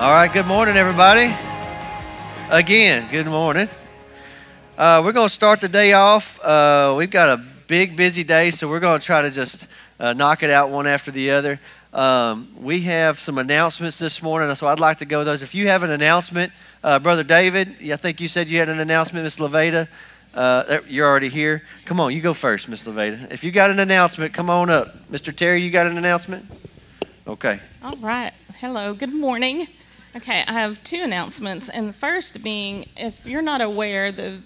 All right, good morning, everybody. Again, good morning. Uh, we're going to start the day off. Uh, we've got a big, busy day, so we're going to try to just uh, knock it out one after the other. Um, we have some announcements this morning, so I'd like to go those. If you have an announcement, uh, Brother David, I think you said you had an announcement, Miss Leveda. Uh, you're already here. Come on, you go first, Miss Leveda. If you got an announcement, come on up. Mr. Terry, you got an announcement? Okay. All right. Hello. Good morning. Okay, I have two announcements, and the first being, if you're not aware, the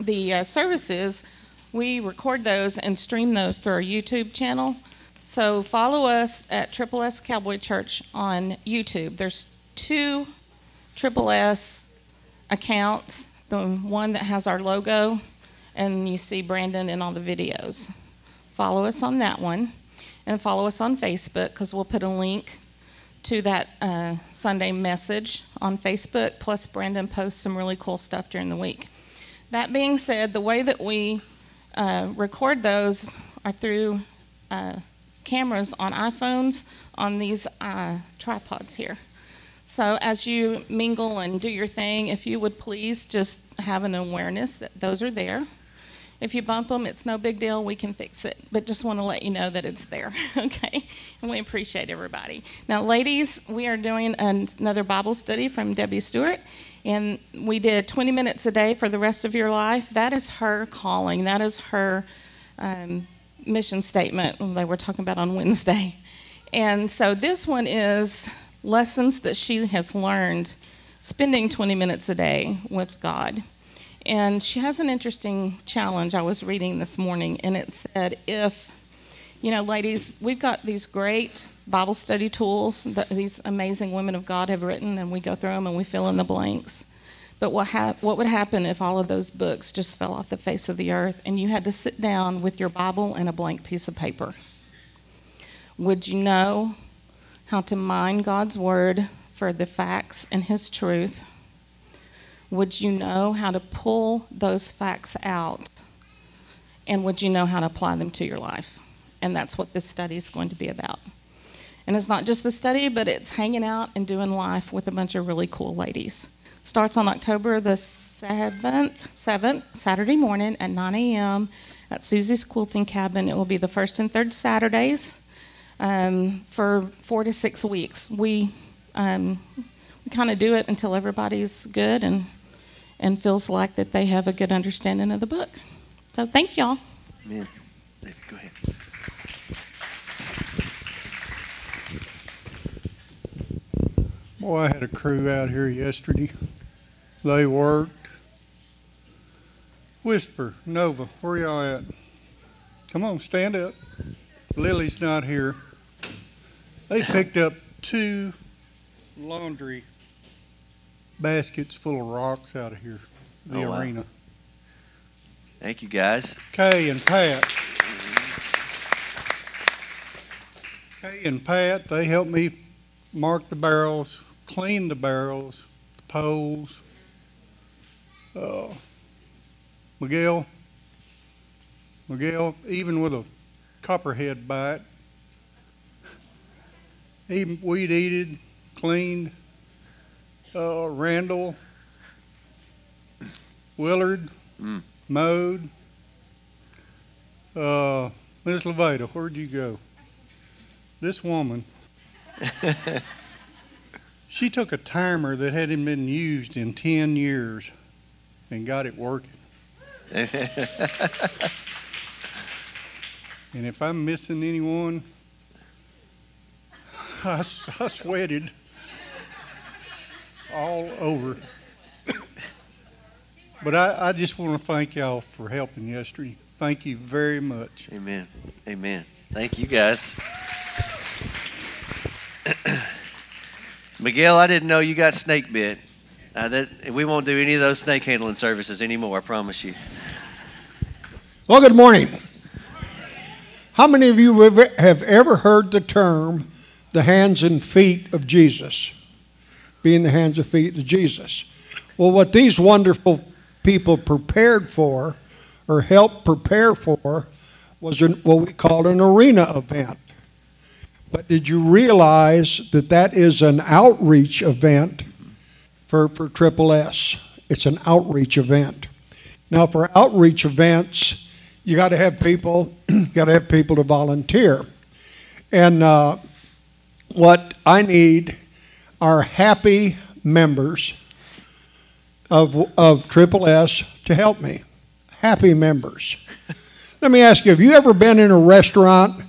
the uh, services we record those and stream those through our YouTube channel. So follow us at Triple S Cowboy Church on YouTube. There's two Triple S accounts. The one that has our logo, and you see Brandon in all the videos. Follow us on that one, and follow us on Facebook because we'll put a link to that uh, Sunday message on Facebook. Plus, Brandon posts some really cool stuff during the week. That being said, the way that we uh, record those are through uh, cameras on iPhones on these uh, tripods here. So, as you mingle and do your thing, if you would please just have an awareness that those are there. If you bump them, it's no big deal. We can fix it. But just want to let you know that it's there, okay? And we appreciate everybody. Now, ladies, we are doing another Bible study from Debbie Stewart. And we did 20 minutes a day for the rest of your life. That is her calling. That is her um, mission statement they were talking about on Wednesday. And so this one is lessons that she has learned spending 20 minutes a day with God. And she has an interesting challenge I was reading this morning, and it said, if, you know, ladies, we've got these great Bible study tools that these amazing women of God have written, and we go through them and we fill in the blanks. But what, hap- what would happen if all of those books just fell off the face of the earth and you had to sit down with your Bible and a blank piece of paper? Would you know how to mine God's Word for the facts and His truth? Would you know how to pull those facts out? And would you know how to apply them to your life? And that's what this study is going to be about. And it's not just the study, but it's hanging out and doing life with a bunch of really cool ladies. Starts on October the 7th, 7th Saturday morning at 9 a.m. at Susie's Quilting Cabin. It will be the first and third Saturdays um, for four to six weeks. We, um, we kind of do it until everybody's good and and feels like that they have a good understanding of the book. So thank y'all. Amen. David, go ahead. Boy, I had a crew out here yesterday. They worked. Whisper, Nova, where y'all at? Come on, stand up. Lily's not here. They picked up two laundry baskets full of rocks out of here, the Oh, wow. arena. Thank you, guys. Kay and Pat. Kay and Pat, they helped me mark the barrels, clean the barrels, the poles. Uh, Miguel, Miguel, even with a copperhead bite, he weed eated, cleaned. Uh, Randall, Willard, Mm. mowed. Uh, Ms. Levada, where'd you go? This woman, she took a timer that hadn't been used in 10 years and got it working. And if I'm missing anyone, I sweated all over. But I, I just want to thank y'all for helping yesterday. Thank you very much. Amen. Amen. Thank you, guys. Miguel, I didn't know you got snake bit. Uh, that, we won't do any of those snake handling services anymore, I promise you. Well, good morning. How many of you have ever- have ever heard the term the hands and feet of Jesus? Being the hands and feet of Jesus. Well, what these wonderful people prepared for or helped prepare for was what we called an arena event. But did you realize that that is an outreach event for, for Triple S? It's an outreach event. Now, for outreach events, you got to have people, got to have people to volunteer. And uh, what I need are happy members of, of Triple S to help me. Happy members. Let me ask you have you ever been in a restaurant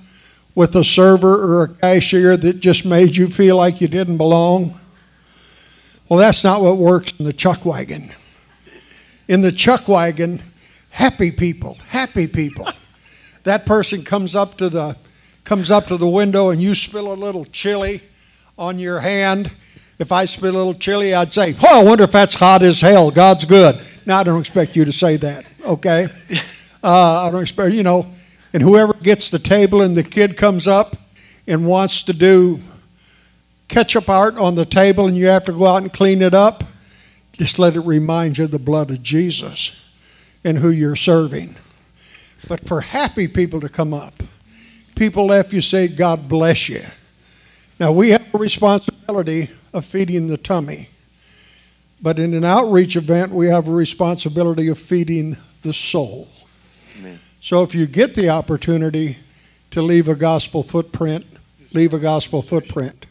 with a server or a cashier that just made you feel like you didn't belong? Well, that's not what works in the chuck wagon. In the chuck wagon, happy people, happy people. that person comes up to the comes up to the window and you spill a little chili on your hand. If I spit a little chili, I'd say, "Oh, I wonder if that's hot as hell. God's good." Now I don't expect you to say that, okay? Uh, I don't expect you know. And whoever gets the table and the kid comes up and wants to do ketchup art on the table and you have to go out and clean it up, just let it remind you of the blood of Jesus and who you're serving. But for happy people to come up, people left you say, God bless you. Now we have a responsibility of feeding the tummy. But in an outreach event, we have a responsibility of feeding the soul. Amen. So if you get the opportunity to leave a gospel footprint, leave a gospel footprint.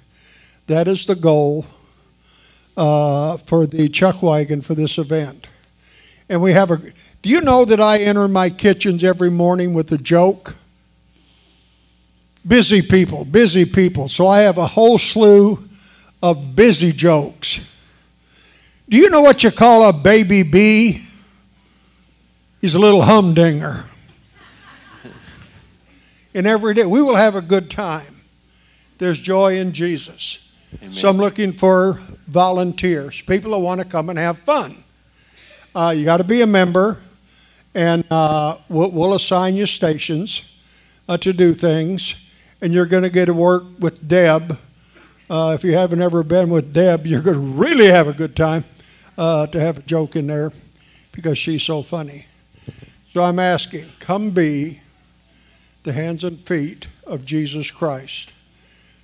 That is the goal uh, for the chuck wagon for this event. And we have a. Do you know that I enter my kitchens every morning with a joke? Busy people, busy people. So I have a whole slew of busy jokes. Do you know what you call a baby bee? He's a little humdinger. and every day we will have a good time. There's joy in Jesus. Amen. So I'm looking for volunteers, people that want to come and have fun. Uh, you got to be a member, and uh, we'll, we'll, assign you stations uh, to do things, and you're going to get to work with Deb. Uh, if you haven't ever been with Deb, you're going to really have a good time uh, to have a joke in there because she's so funny. So I'm asking, come be the hands and feet of Jesus Christ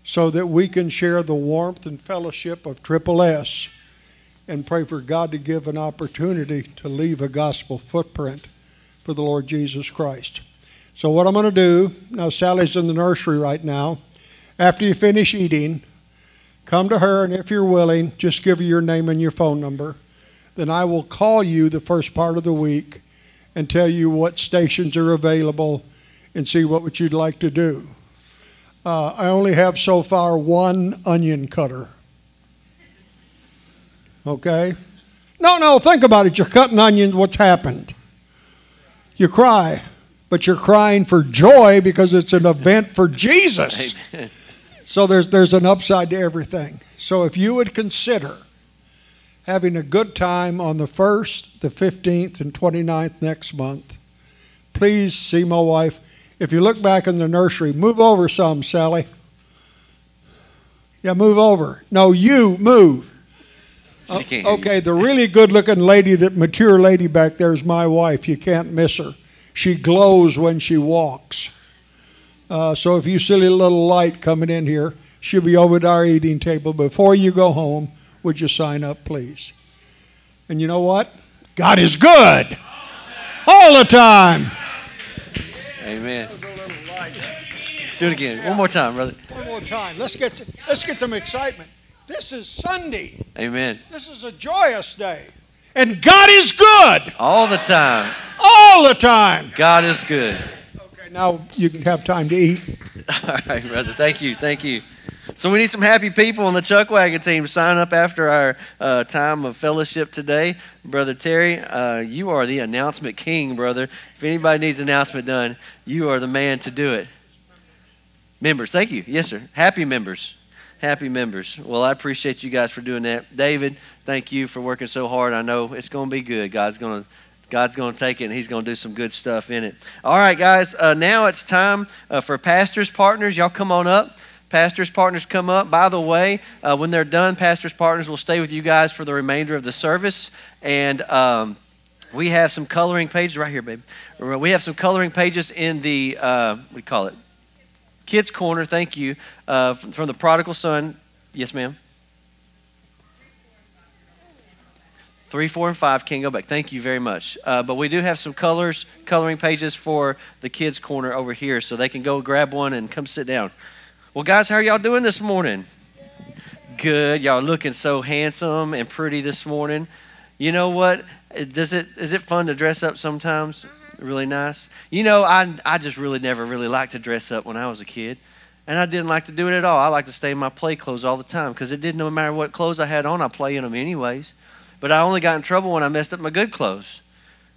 so that we can share the warmth and fellowship of Triple S and pray for God to give an opportunity to leave a gospel footprint for the Lord Jesus Christ. So, what I'm going to do now, Sally's in the nursery right now. After you finish eating, come to her, and if you're willing, just give her your name and your phone number. Then I will call you the first part of the week and tell you what stations are available and see what would you'd like to do. Uh, I only have so far one onion cutter. Okay? No, no, think about it. You're cutting onions, what's happened? You cry, but you're crying for joy because it's an event for Jesus. So there's, there's an upside to everything. So if you would consider having a good time on the 1st, the 15th, and 29th next month. Please see my wife. If you look back in the nursery, move over some, Sally. Yeah, move over. No, you move. Uh, okay, the really good looking lady, that mature lady back there is my wife. You can't miss her. She glows when she walks. Uh, so if you see a little light coming in here, she'll be over at our eating table. Before you go home, would you sign up, please? And you know what? God is good all the time. Amen. Do it again. One more time, brother. One more time. Let's get let's get some excitement. This is Sunday. Amen. This is a joyous day. And God is good. All the time. All the time. God is good. Now you can have time to eat. All right, brother. Thank you. Thank you. So we need some happy people on the Chuck Wagon team sign up after our uh, time of fellowship today. Brother Terry, uh, you are the announcement king, brother. If anybody needs an announcement done, you are the man to do it. Members, thank you. Yes, sir. Happy members. Happy members. Well, I appreciate you guys for doing that. David, thank you for working so hard. I know it's going to be good. God's going to God's going to take it and He's going to do some good stuff in it. All right, guys. Uh, now it's time uh, for pastors partners. Y'all come on up. Pastors Partners come up. By the way, uh, when they're done, Pastors Partners will stay with you guys for the remainder of the service. And um, we have some coloring pages right here, babe. We have some coloring pages in the, uh, you call it? Kids Corner, thank you, uh, from the prodigal son. Yes, ma'am. Three, four, and five can't go back. Thank you very much. Uh, but we do have some colors, coloring pages for the kids' corner over here, so they can go grab one and come sit down. Well, guys, how are y'all doing this morning? Good. Y'all looking so handsome and pretty this morning. You know what? Does it is it fun to dress up sometimes? Really nice. You know, I I just really never really liked to dress up when I was a kid. And I didn't like to do it at all. I like to stay in my play clothes all the time because it didn't no matter what clothes I had on, I play in them anyways. But I only got in trouble when I messed up my good clothes.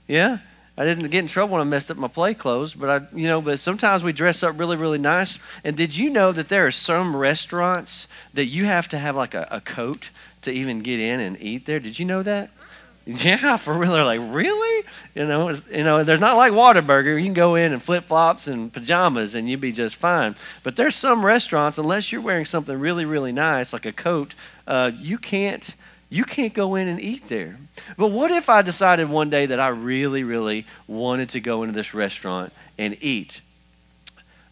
Yeah? I didn't get in trouble when I messed up my play clothes, but I, you know, but sometimes we dress up really, really nice. And did you know that there are some restaurants that you have to have like a, a coat to even get in and eat there? Did you know that? Yeah, for real. They're like, really? You know, you know, they're not like Whataburger. You can go in in flip flops and pajamas and you'd be just fine. But there's some restaurants, unless you're wearing something really, really nice, like a coat, uh, you can't you can't go in and eat there. But what if I decided one day that I really, really wanted to go into this restaurant and eat?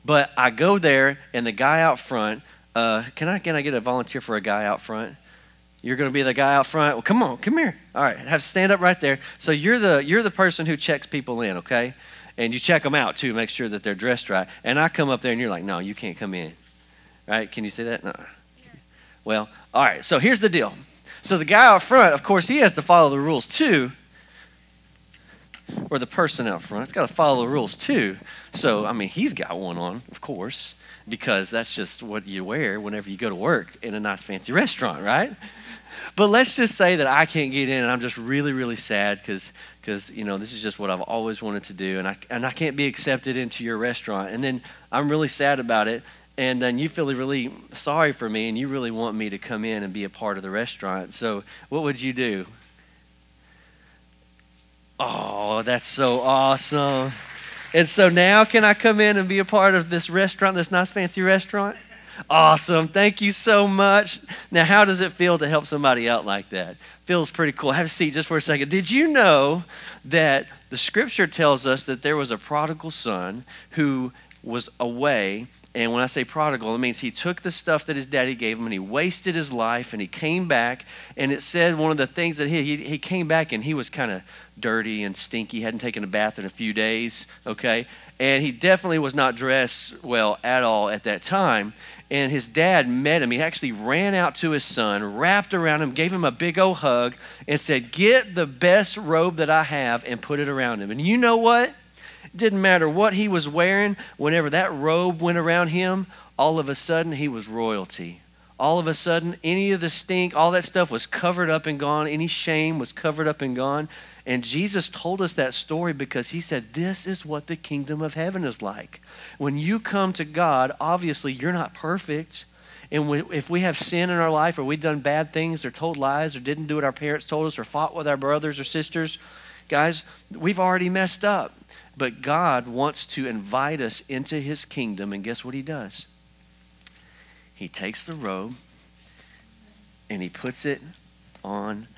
But I go there, and the guy out front, uh, can I can I get a volunteer for a guy out front? You're going to be the guy out front. Well, come on, come here. All right, have stand up right there. So you're the you're the person who checks people in, okay? And you check them out too, make sure that they're dressed right. And I come up there, and you're like, no, you can't come in. Right? Can you see that? No. Well, all right. So here's the deal. So the guy out front, of course, he has to follow the rules too. Or the person out front, it's got to follow the rules too. So, I mean, he's got one on, of course, because that's just what you wear whenever you go to work in a nice fancy restaurant, right? But let's just say that I can't get in and I'm just really, really sad because, because you know, this is just what I've always wanted to do and I, and I can't be accepted into your restaurant. And then I'm really sad about it and then you feel really sorry for me and you really want me to come in and be a part of the restaurant. So, what would you do? Oh, that's so awesome. And so now, can I come in and be a part of this restaurant, this nice fancy restaurant? Awesome. Thank you so much. Now, how does it feel to help somebody out like that? Feels pretty cool. Have a seat just for a second. Did you know that the scripture tells us that there was a prodigal son who was away and when I say prodigal, it means he took the stuff that his daddy gave him and he wasted his life and he came back. And it said one of the things that he, he, he came back and he was kind of dirty and stinky, hadn't taken a bath in a few days, okay? And he definitely was not dressed well at all at that time. And his dad met him. He actually ran out to his son, wrapped around him, gave him a big old hug, and said, Get the best robe that I have and put it around him. And you know what? Didn't matter what he was wearing, whenever that robe went around him, all of a sudden he was royalty. All of a sudden, any of the stink, all that stuff was covered up and gone. Any shame was covered up and gone. And Jesus told us that story because he said, This is what the kingdom of heaven is like. When you come to God, obviously you're not perfect. And if we have sin in our life or we've done bad things or told lies or didn't do what our parents told us or fought with our brothers or sisters, guys, we've already messed up. But God wants to invite us into his kingdom, and guess what he does? He takes the robe and he puts it on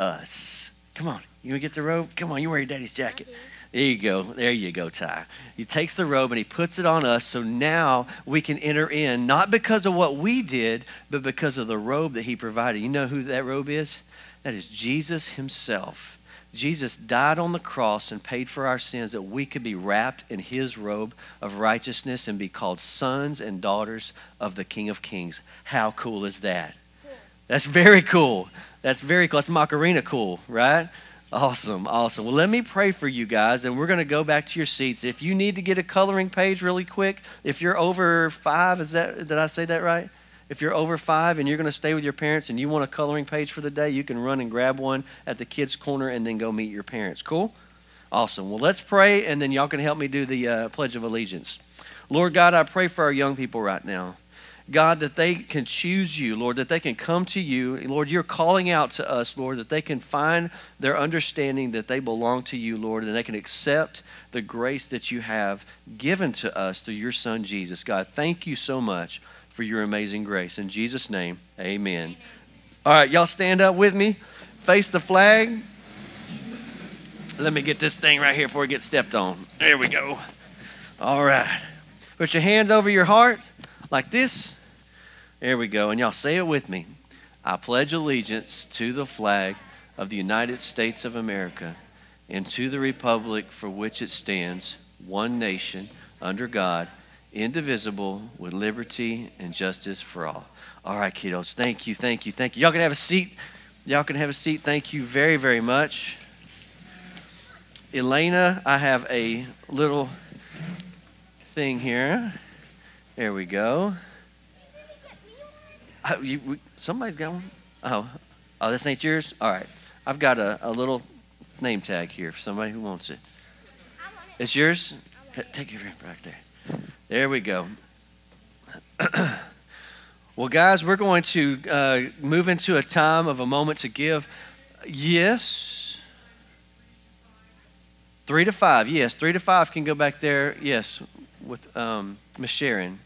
us. Come on, you want to get the robe? Come on, you wear your daddy's jacket. There you go. There you go, Ty. He takes the robe and he puts it on us so now we can enter in, not because of what we did, but because of the robe that he provided. You know who that robe is? That is Jesus himself. Jesus died on the cross and paid for our sins that we could be wrapped in his robe of righteousness and be called sons and daughters of the King of Kings. How cool is that? That's very cool. That's very cool. That's Macarena cool, right? Awesome, awesome. Well, let me pray for you guys, and we're going to go back to your seats. If you need to get a coloring page really quick, if you're over five, is that did I say that right? If you're over five and you're going to stay with your parents and you want a coloring page for the day, you can run and grab one at the kids' corner and then go meet your parents. Cool? Awesome. Well, let's pray, and then y'all can help me do the uh, Pledge of Allegiance. Lord God, I pray for our young people right now. God, that they can choose you, Lord, that they can come to you. Lord, you're calling out to us, Lord, that they can find their understanding that they belong to you, Lord, and they can accept the grace that you have given to us through your Son, Jesus. God, thank you so much for your amazing grace. In Jesus' name, amen. All right, y'all stand up with me. Face the flag. Let me get this thing right here before it gets stepped on. There we go. All right. Put your hands over your heart like this. There we go. And y'all say it with me. I pledge allegiance to the flag of the United States of America and to the republic for which it stands, one nation, under God, indivisible, with liberty and justice for all. All right, kiddos. Thank you, thank you, thank you. Y'all can have a seat. Y'all can have a seat. Thank you very, very much. Elena, I have a little thing here. There we go. Oh, you, we, somebody's got one. Oh, oh, this ain't yours. All right, I've got a, a little name tag here for somebody who wants it. It's yours. Take your right back there. There we go. well, guys, we're going to uh, move into a time of a moment to give. Yes. Three to five. Yes, three to five can go back there. Yes, with um, Miss Sharon.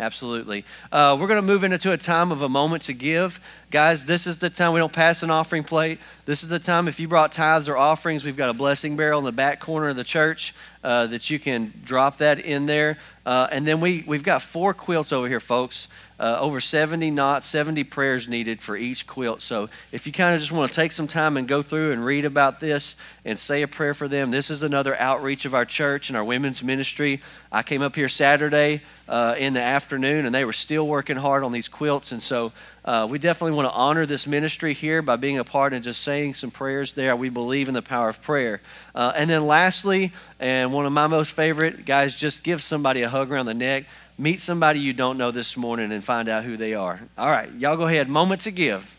Absolutely. Uh, we're going to move into a time of a moment to give. Guys, this is the time we don't pass an offering plate. This is the time if you brought tithes or offerings, we've got a blessing barrel in the back corner of the church uh, that you can drop that in there. Uh, and then we, we've got four quilts over here, folks. Uh, over 70 knots, 70 prayers needed for each quilt. So if you kind of just want to take some time and go through and read about this and say a prayer for them, this is another outreach of our church and our women's ministry. I came up here Saturday uh, in the afternoon and they were still working hard on these quilts. And so uh, we definitely want to honor this ministry here by being a part and just saying some prayers there. We believe in the power of prayer. Uh, and then lastly, and one of my most favorite, guys, just give somebody a hug around the neck. Meet somebody you don't know this morning and find out who they are. All right, y'all go ahead. Moment to give.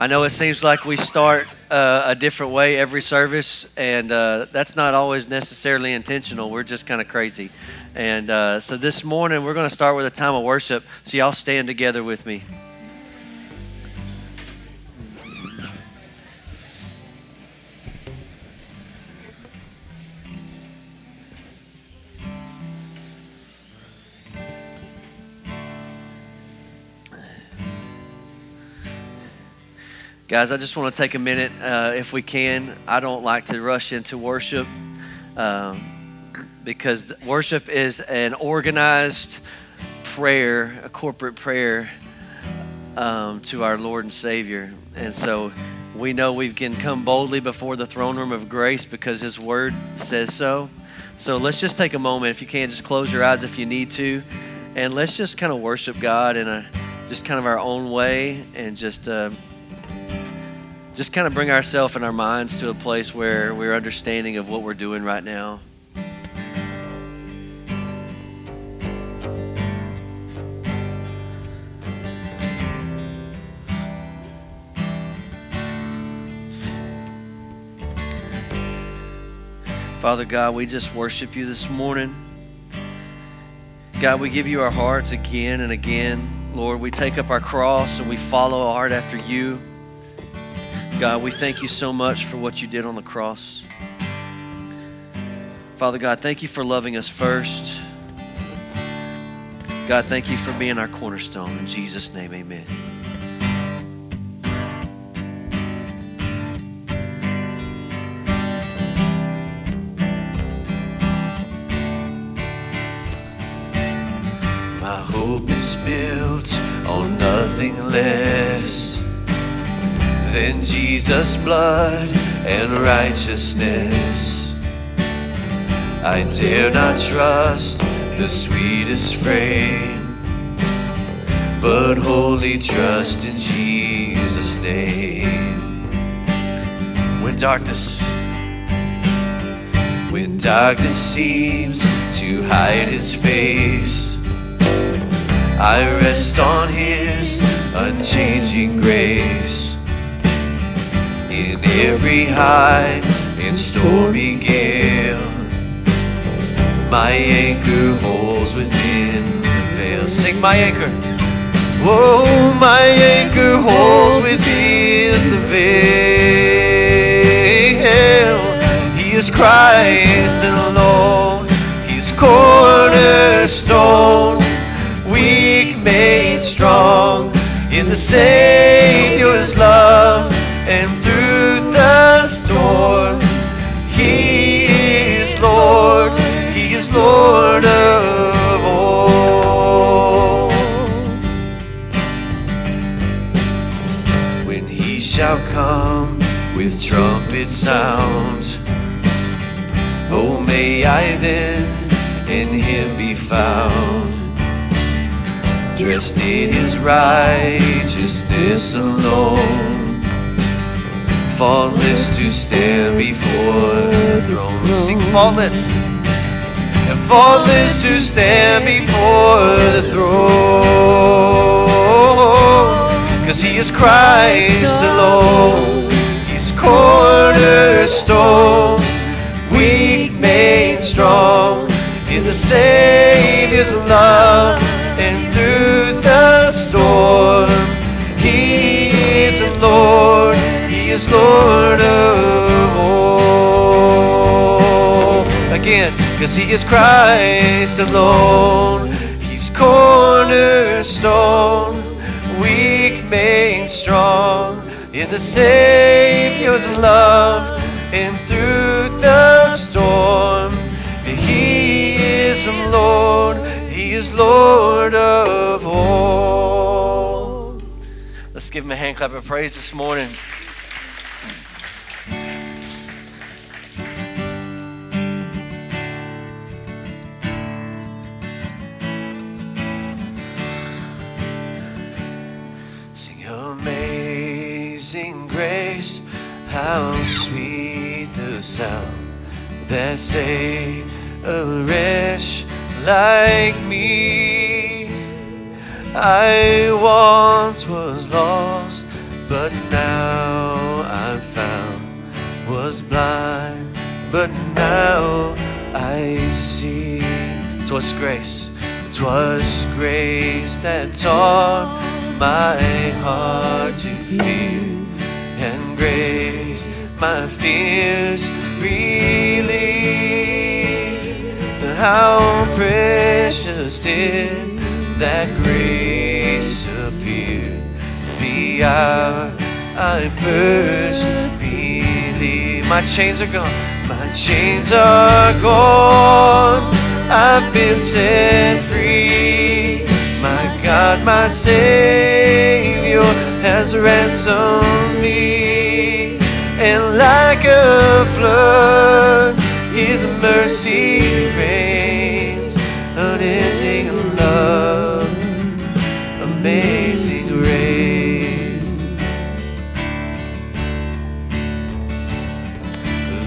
I know it seems like we start uh, a different way every service, and uh, that's not always necessarily intentional. We're just kind of crazy. And uh, so this morning, we're going to start with a time of worship. So, y'all stand together with me. Guys, I just want to take a minute, uh, if we can. I don't like to rush into worship um, because worship is an organized prayer, a corporate prayer um, to our Lord and Savior. And so we know we can come boldly before the throne room of grace because His Word says so. So let's just take a moment. If you can, just close your eyes if you need to. And let's just kind of worship God in a just kind of our own way and just. Uh, just kind of bring ourselves and our minds to a place where we're understanding of what we're doing right now. Father God, we just worship you this morning. God, we give you our hearts again and again. Lord, we take up our cross and we follow hard after you. God, we thank you so much for what you did on the cross. Father God, thank you for loving us first. God, thank you for being our cornerstone. In Jesus' name, amen. My hope is built on nothing less than Jesus' blood and righteousness. I dare not trust the sweetest frame, but wholly trust in Jesus' name. When darkness, when darkness seems to hide his face, I rest on his unchanging grace in every high and stormy gale. My anchor holds within the veil. Sing my anchor. Whoa, my anchor holds within the veil. He is Christ alone. He's cornerstone, weak made strong in the Savior's love He is Lord, He is Lord of all. When He shall come with trumpet sound, oh, may I then in Him be found. Dressed in His righteousness alone faultless to stand before the throne. Sing faultless. And faultless to stand before the throne. Cause he is Christ alone. He's cornerstone. Weak made strong in the Savior's love. And through the storm, he is the Lord is Lord of all. Again, because He is Christ alone. He's cornerstone, weak made strong in the Savior's love and through the storm. He is Lord, He is Lord of all. Let's give him a hand clap of praise this morning. How sweet the sound that saved a wretch like me. I once was lost, but now I'm found. Was blind, but now I see. 'Twas grace, 'twas grace that taught my heart to fear, my fears relieve. How precious did that grace appear the hour I first believed. My chains are gone, my chains are gone. I've been set free. My God, my Savior has ransomed me. And like a flood, His mercy rains, unending love, amazing grace.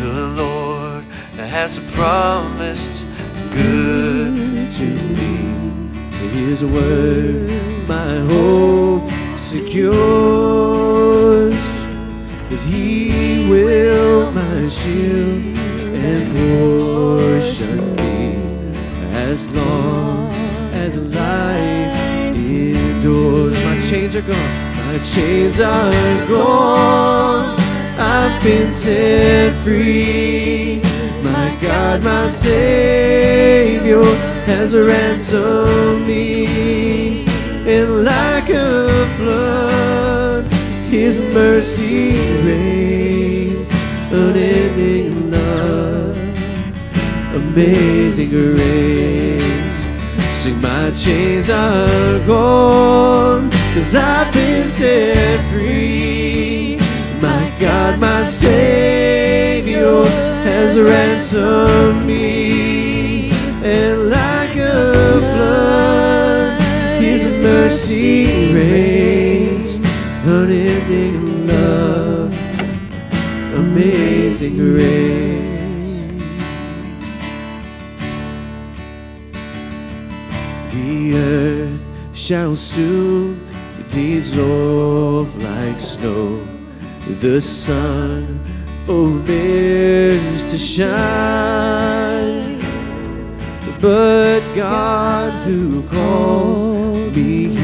The Lord has promised good to me. His word, my hope secures. He will my shield and portion be as long as life endures. My chains are gone, my chains are gone. I've been set free. My God, my Savior has ransomed me. And like a flood, His mercy rains, unending love, amazing grace. Sing, my chains are gone, cause I've been set free. My God, my Savior has ransomed me, and like a flood, His mercy rains, unending love, amazing grace. The earth shall soon dissolve like snow. The sun forbears to shine. But God who called me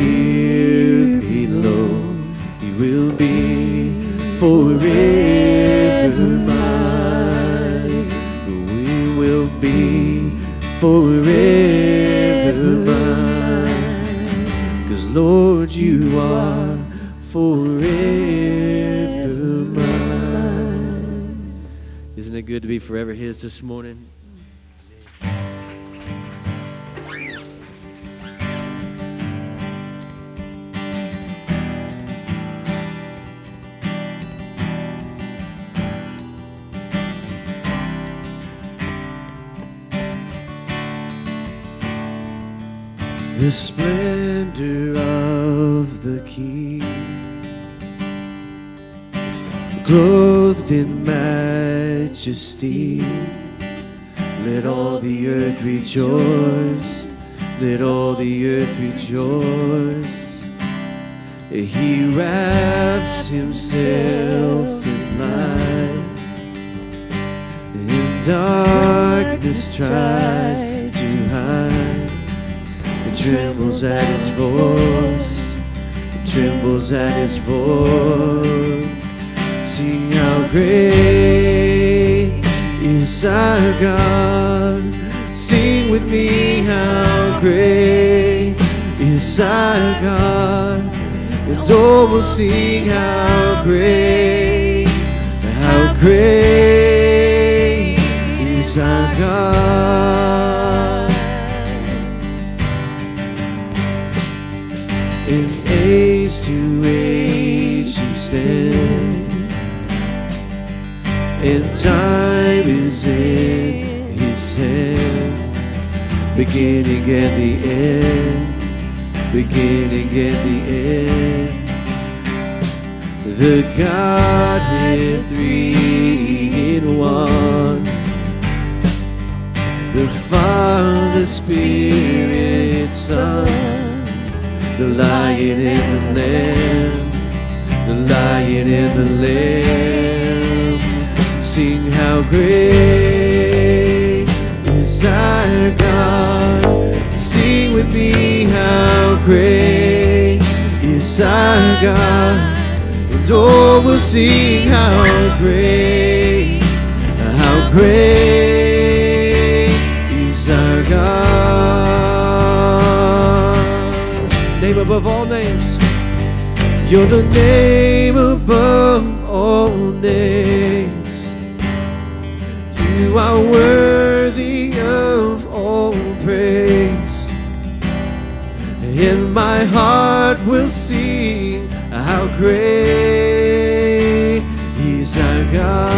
be forever mine. We will be forever mine. Cause Lord, you are forever mine. Isn't it good to be forever His this morning? The splendor of the King, clothed in majesty. Let all the earth rejoice. Let all the earth rejoice. He wraps himself in light, and darkness tries to hide. Trembles at his voice, trembles at his voice. See how great is our God. Sing with me, how great is our God. And all will sing how great, how great is our God. Time is in his hands, beginning and the end, beginning and the end. The Godhead three in one. The Father, Spirit, Son, the Lion and the Lamb, the lion and the lamb. Sing how great is our God. Sing with me how great is our God. And all will sing how great, how great is our God. Name above all names. You're the name above all names. You are worthy of all praise. And my heart will sing how great is our God.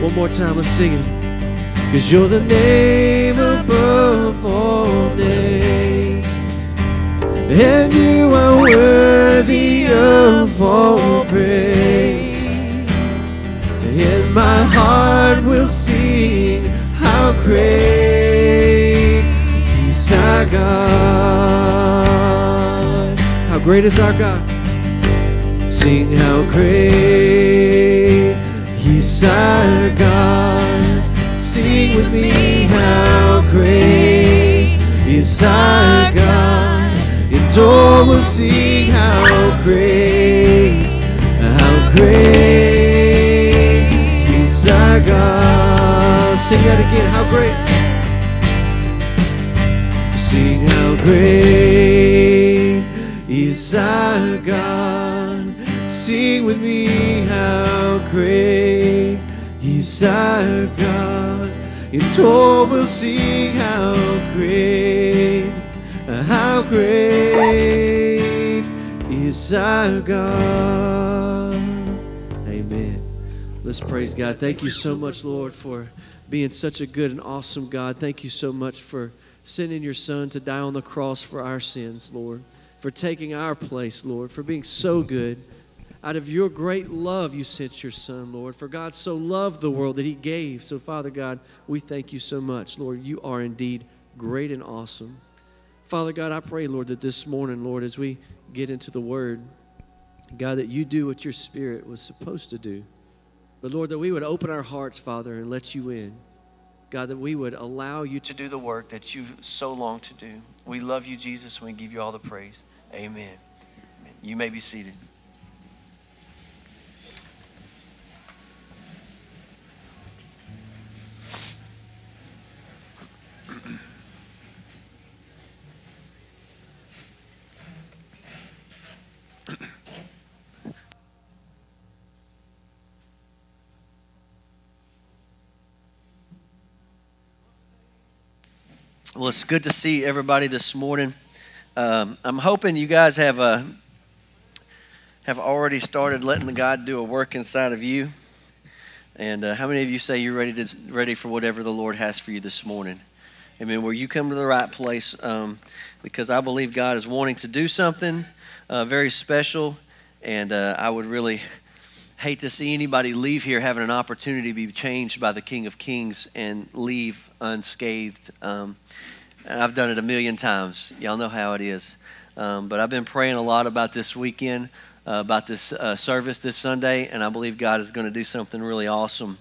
One more time, let's sing it. Cause you're the name above all names. And you are worthy of all praise. My heart will sing how great is our God. How great is our God? Sing how great is our God. Sing with me how great is our God. And all will sing how great, how great God. Sing that again, how great. Sing how great is our God. Sing with me how great is our God. And all will sing how great, how great is our God. Let's praise God. Thank you so much, Lord, for being such a good and awesome God. Thank you so much for sending your Son to die on the cross for our sins, Lord, for taking our place, Lord, for being so good. Out of your great love, you sent your Son, Lord. For God so loved the world that He gave. So, Father God, we thank you so much, Lord. You are indeed great and awesome. Father God, I pray, Lord, that this morning, Lord, as we get into the Word, God, that you do what your Spirit was supposed to do. But Lord, that we would open our hearts, Father, and let you in. God, that we would allow you to do the work that you so long to do. We love you, Jesus, and we give you all the praise. Amen. Amen. You may be seated. Well, it's good to see everybody this morning. Um, I'm hoping you guys have uh, have already started letting God do a work inside of you. And uh, how many of you say you're ready to ready for whatever the Lord has for you this morning? Amen. Where you come to the right place, um, because I believe God is wanting to do something uh, very special, and uh, I would really hate to see anybody leave here having an opportunity to be changed by the King of Kings and leave unscathed. Um, and I've done it a million times. Y'all know how it is. Um, but I've been praying a lot about this weekend, uh, about this uh, service this Sunday, and I believe God is going to do something really awesome.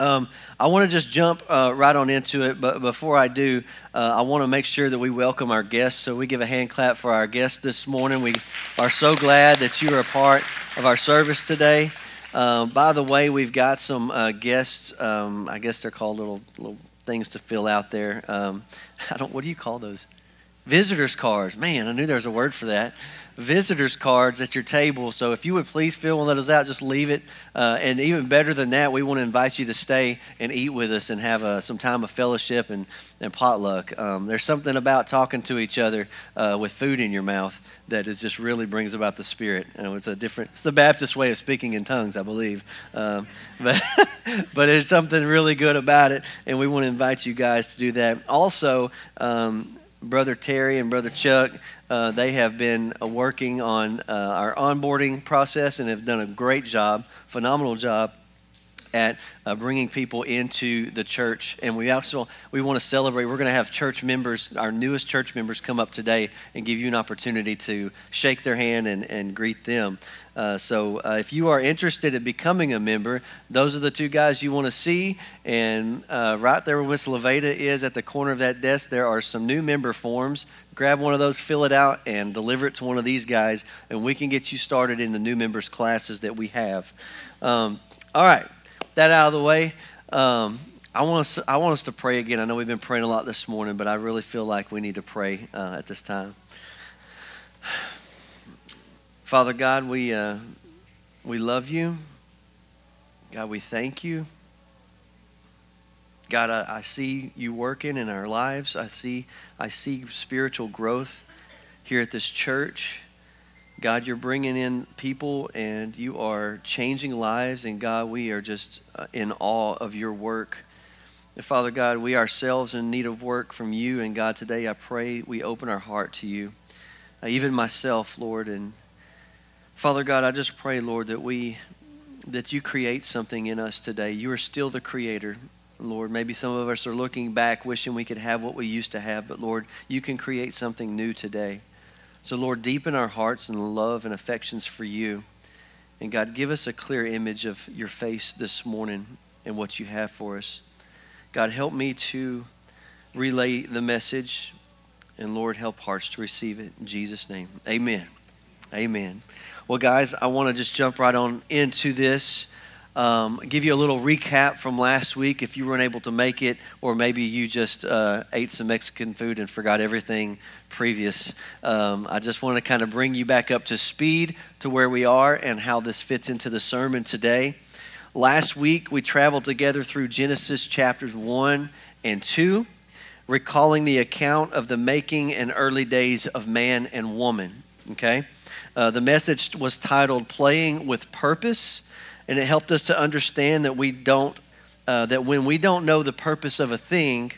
Um, I want to just jump uh, right on into it, but before I do, uh, I want to make sure that we welcome our guests. So we give a hand clap for our guests this morning. We are so glad that you are a part of our service today. Um, by the way, we've got some uh, guests. Um, I guess they're called little little things to fill out there. Um, I don't. What do you call those? Visitors cards. Man, I knew there was a word for that. Visitors cards at your table. So if you would please fill one of those out, just leave it. Uh, and even better than that, we want to invite you to stay and eat with us and have uh, some time of fellowship and, and potluck. Um, there's something about talking to each other uh, with food in your mouth that is just really brings about the spirit. It's a different, it's the Baptist way of speaking in tongues, I believe. Um, but but there's something really good about it, and we want to invite you guys to do that. Also, um, Brother Terry and Brother Chuck, uh, they have been uh, working on uh, our onboarding process and have done a great job, phenomenal job. at uh, bringing people into the church. And we also we want to celebrate. We're going to have church members, our newest church members, come up today and give you an opportunity to shake their hand and, and greet them. Uh, so uh, if you are interested in becoming a member, those are the two guys you want to see. And uh, right there where Miss Leveda is at the corner of that desk, there are some new member forms. Grab one of those, fill it out, and deliver it to one of these guys, and we can get you started in the new members classes that we have. Um, all right, that out of the way. Um, I want, us, I want us to pray again. I know we've been praying a lot this morning, but I really feel like we need to pray uh, at this time. Father God, we, uh, we love you. God, we thank you. God, I, I, see you working in our lives. I see, I see spiritual growth here at this church. God, you're bringing in people and you are changing lives. And God, we are just uh, in awe of your work. And Father God, we ourselves in need of work from you. And God, today I pray we open our heart to you. Uh, even myself, Lord, and Father God, I just pray, Lord, that we that you create something in us today. You are still the creator. Lord, maybe some of us are looking back wishing we could have what we used to have, but Lord, you can create something new today. So, Lord, deepen our hearts and love and affections for you. And God, give us a clear image of your face this morning and what you have for us. God, help me to relay the message. And Lord, help hearts to receive it. In Jesus' name, amen. Amen. Well, guys, I want to just jump right on into this. Um, give you a little recap from last week if you weren't able to make it, or maybe you just uh, ate some Mexican food and forgot everything previous. Um, I just want to kind of bring you back up to speed to where we are and how this fits into the sermon today. Last week, we traveled together through Genesis chapters 1 and 2, recalling the account of the making and early days of man and woman. Okay? Uh, the message was titled Playing with Purpose, and it helped us to understand that we don't, uh, that when we don't know the purpose of a thing,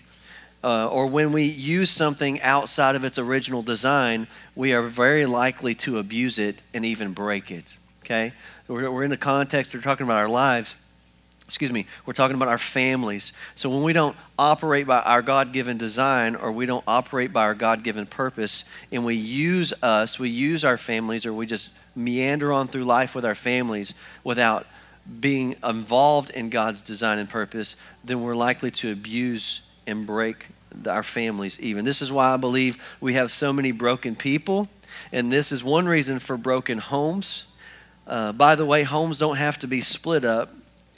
uh, or when we use something outside of its original design, we are very likely to abuse it and even break it. Okay? We're, we're in the context, we're talking about our lives excuse me, we're talking about our families. So when we don't operate by our God given design or we don't operate by our God given purpose and we use us, we use our families, or we just meander on through life with our families without being involved in God's design and purpose, then we're likely to abuse and break our families even. This is why I believe we have so many broken people, and this is one reason for broken homes. Uh, by the way, homes don't have to be split up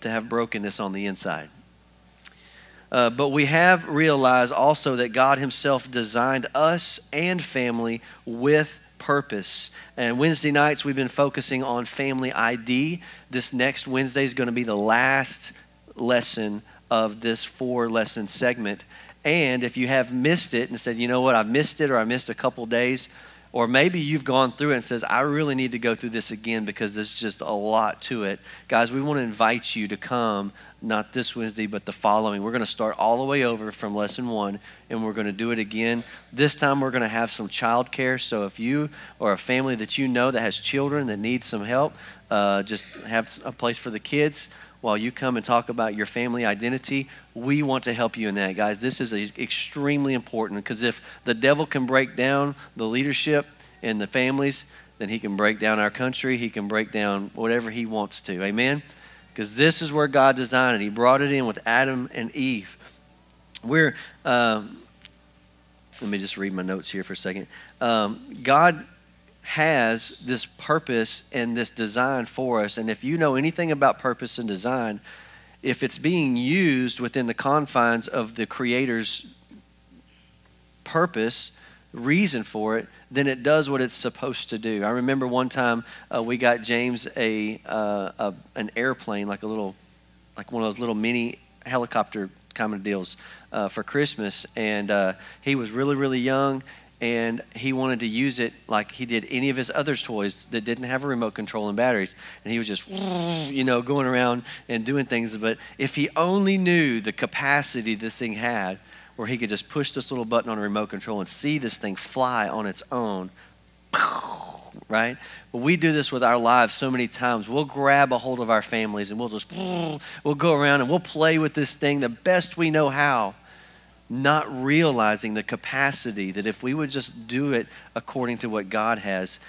to have brokenness on the inside. Uh, but we have realized also that God Himself designed us and family with purpose. And Wednesday nights, we've been focusing on family ID. This next Wednesday is going to be the last lesson of this four lesson segment. And if you have missed it and said, you know what, I've missed it or I missed a couple days, or maybe you've gone through it and says, I really need to go through this again because there's just a lot to it. Guys, we want to invite you to come, not this Wednesday, but the following. We're going to start all the way over from lesson one, and we're going to do it again. This time we're going to have some child care. So if you or a family that you know that has children that need some help, uh, just have a place for the kids while you come and talk about your family identity, we want to help you in that, guys. This is a, extremely important because if the devil can break down the leadership and the families, then he can break down our country. He can break down whatever he wants to. Amen? Because this is where God designed it. He brought it in with Adam and Eve. We're, um, let me just read my notes here for a second. Um, God has this purpose and this design for us. And if you know anything about purpose and design, if it's being used within the confines of the Creator's purpose, reason for it, then it does what it's supposed to do. I remember one time uh, we got James a, uh, a, an airplane, like a little, like one of those little mini helicopter kind of deals uh, for Christmas, and uh, he was really really young, and he wanted to use it like he did any of his other toys that didn't have a remote control and batteries. And he was just, you know, going around and doing things. But if he only knew the capacity this thing had, where he could just push this little button on a remote control and see this thing fly on its own, right? But we do this with our lives so many times. We'll grab a hold of our families and we'll just, we'll go around and we'll play with this thing the best we know how, not realizing the capacity that if we would just do it according to what God has,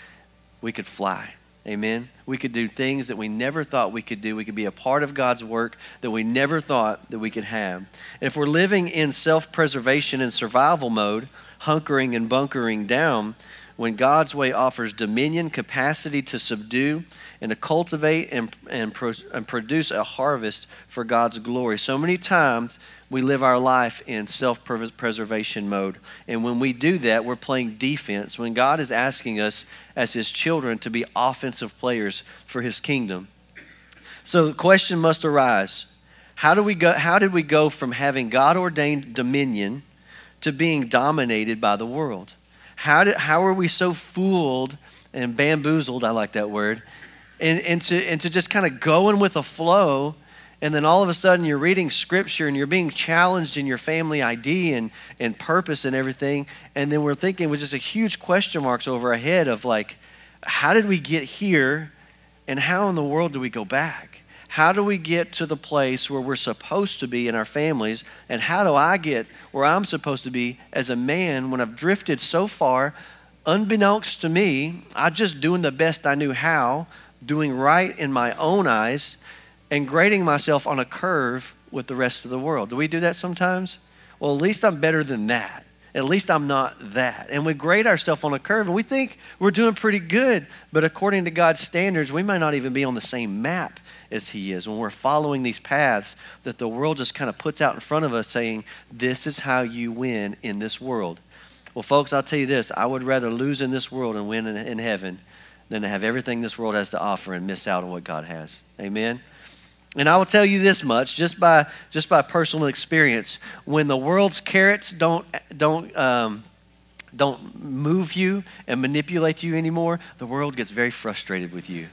we could fly. Amen. We could do things that we never thought we could do. We could be a part of God's work that we never thought that we could have. And if we're living in self preservation and survival mode, hunkering and bunkering down, when God's way offers dominion, capacity to subdue, and to cultivate and, and, pro, and produce a harvest for God's glory. So many times we live our life in self preservation mode. And when we do that, we're playing defense. When God is asking us as His children to be offensive players for His kingdom. So the question must arise how, do we go, how did we go from having God ordained dominion to being dominated by the world? How, did, how are we so fooled and bamboozled? I like that word. And, and, to, and to just kind of going with the flow. And then all of a sudden you're reading scripture and you're being challenged in your family ID and, and purpose and everything. And then we're thinking with just a huge question marks over our head of like, how did we get here? And how in the world do we go back? How do we get to the place where we're supposed to be in our families? And how do I get where I'm supposed to be as a man when I've drifted so far, unbeknownst to me, I just doing the best I knew how, doing right in my own eyes, and grading myself on a curve with the rest of the world. Do we do that sometimes? Well, at least I'm better than that. At least I'm not that. And we grade ourselves on a curve and we think we're doing pretty good, but according to God's standards, we might not even be on the same map as He is, when we're following these paths that the world just kind of puts out in front of us saying, This is how you win in this world. Well, folks, I'll tell you this I would rather lose in this world and win in, in heaven than to have everything this world has to offer and miss out on what God has. Amen? And I will tell you this much, just by just by personal experience, when the world's carrots don't don't um, don't move you and manipulate you anymore, the world gets very frustrated with you.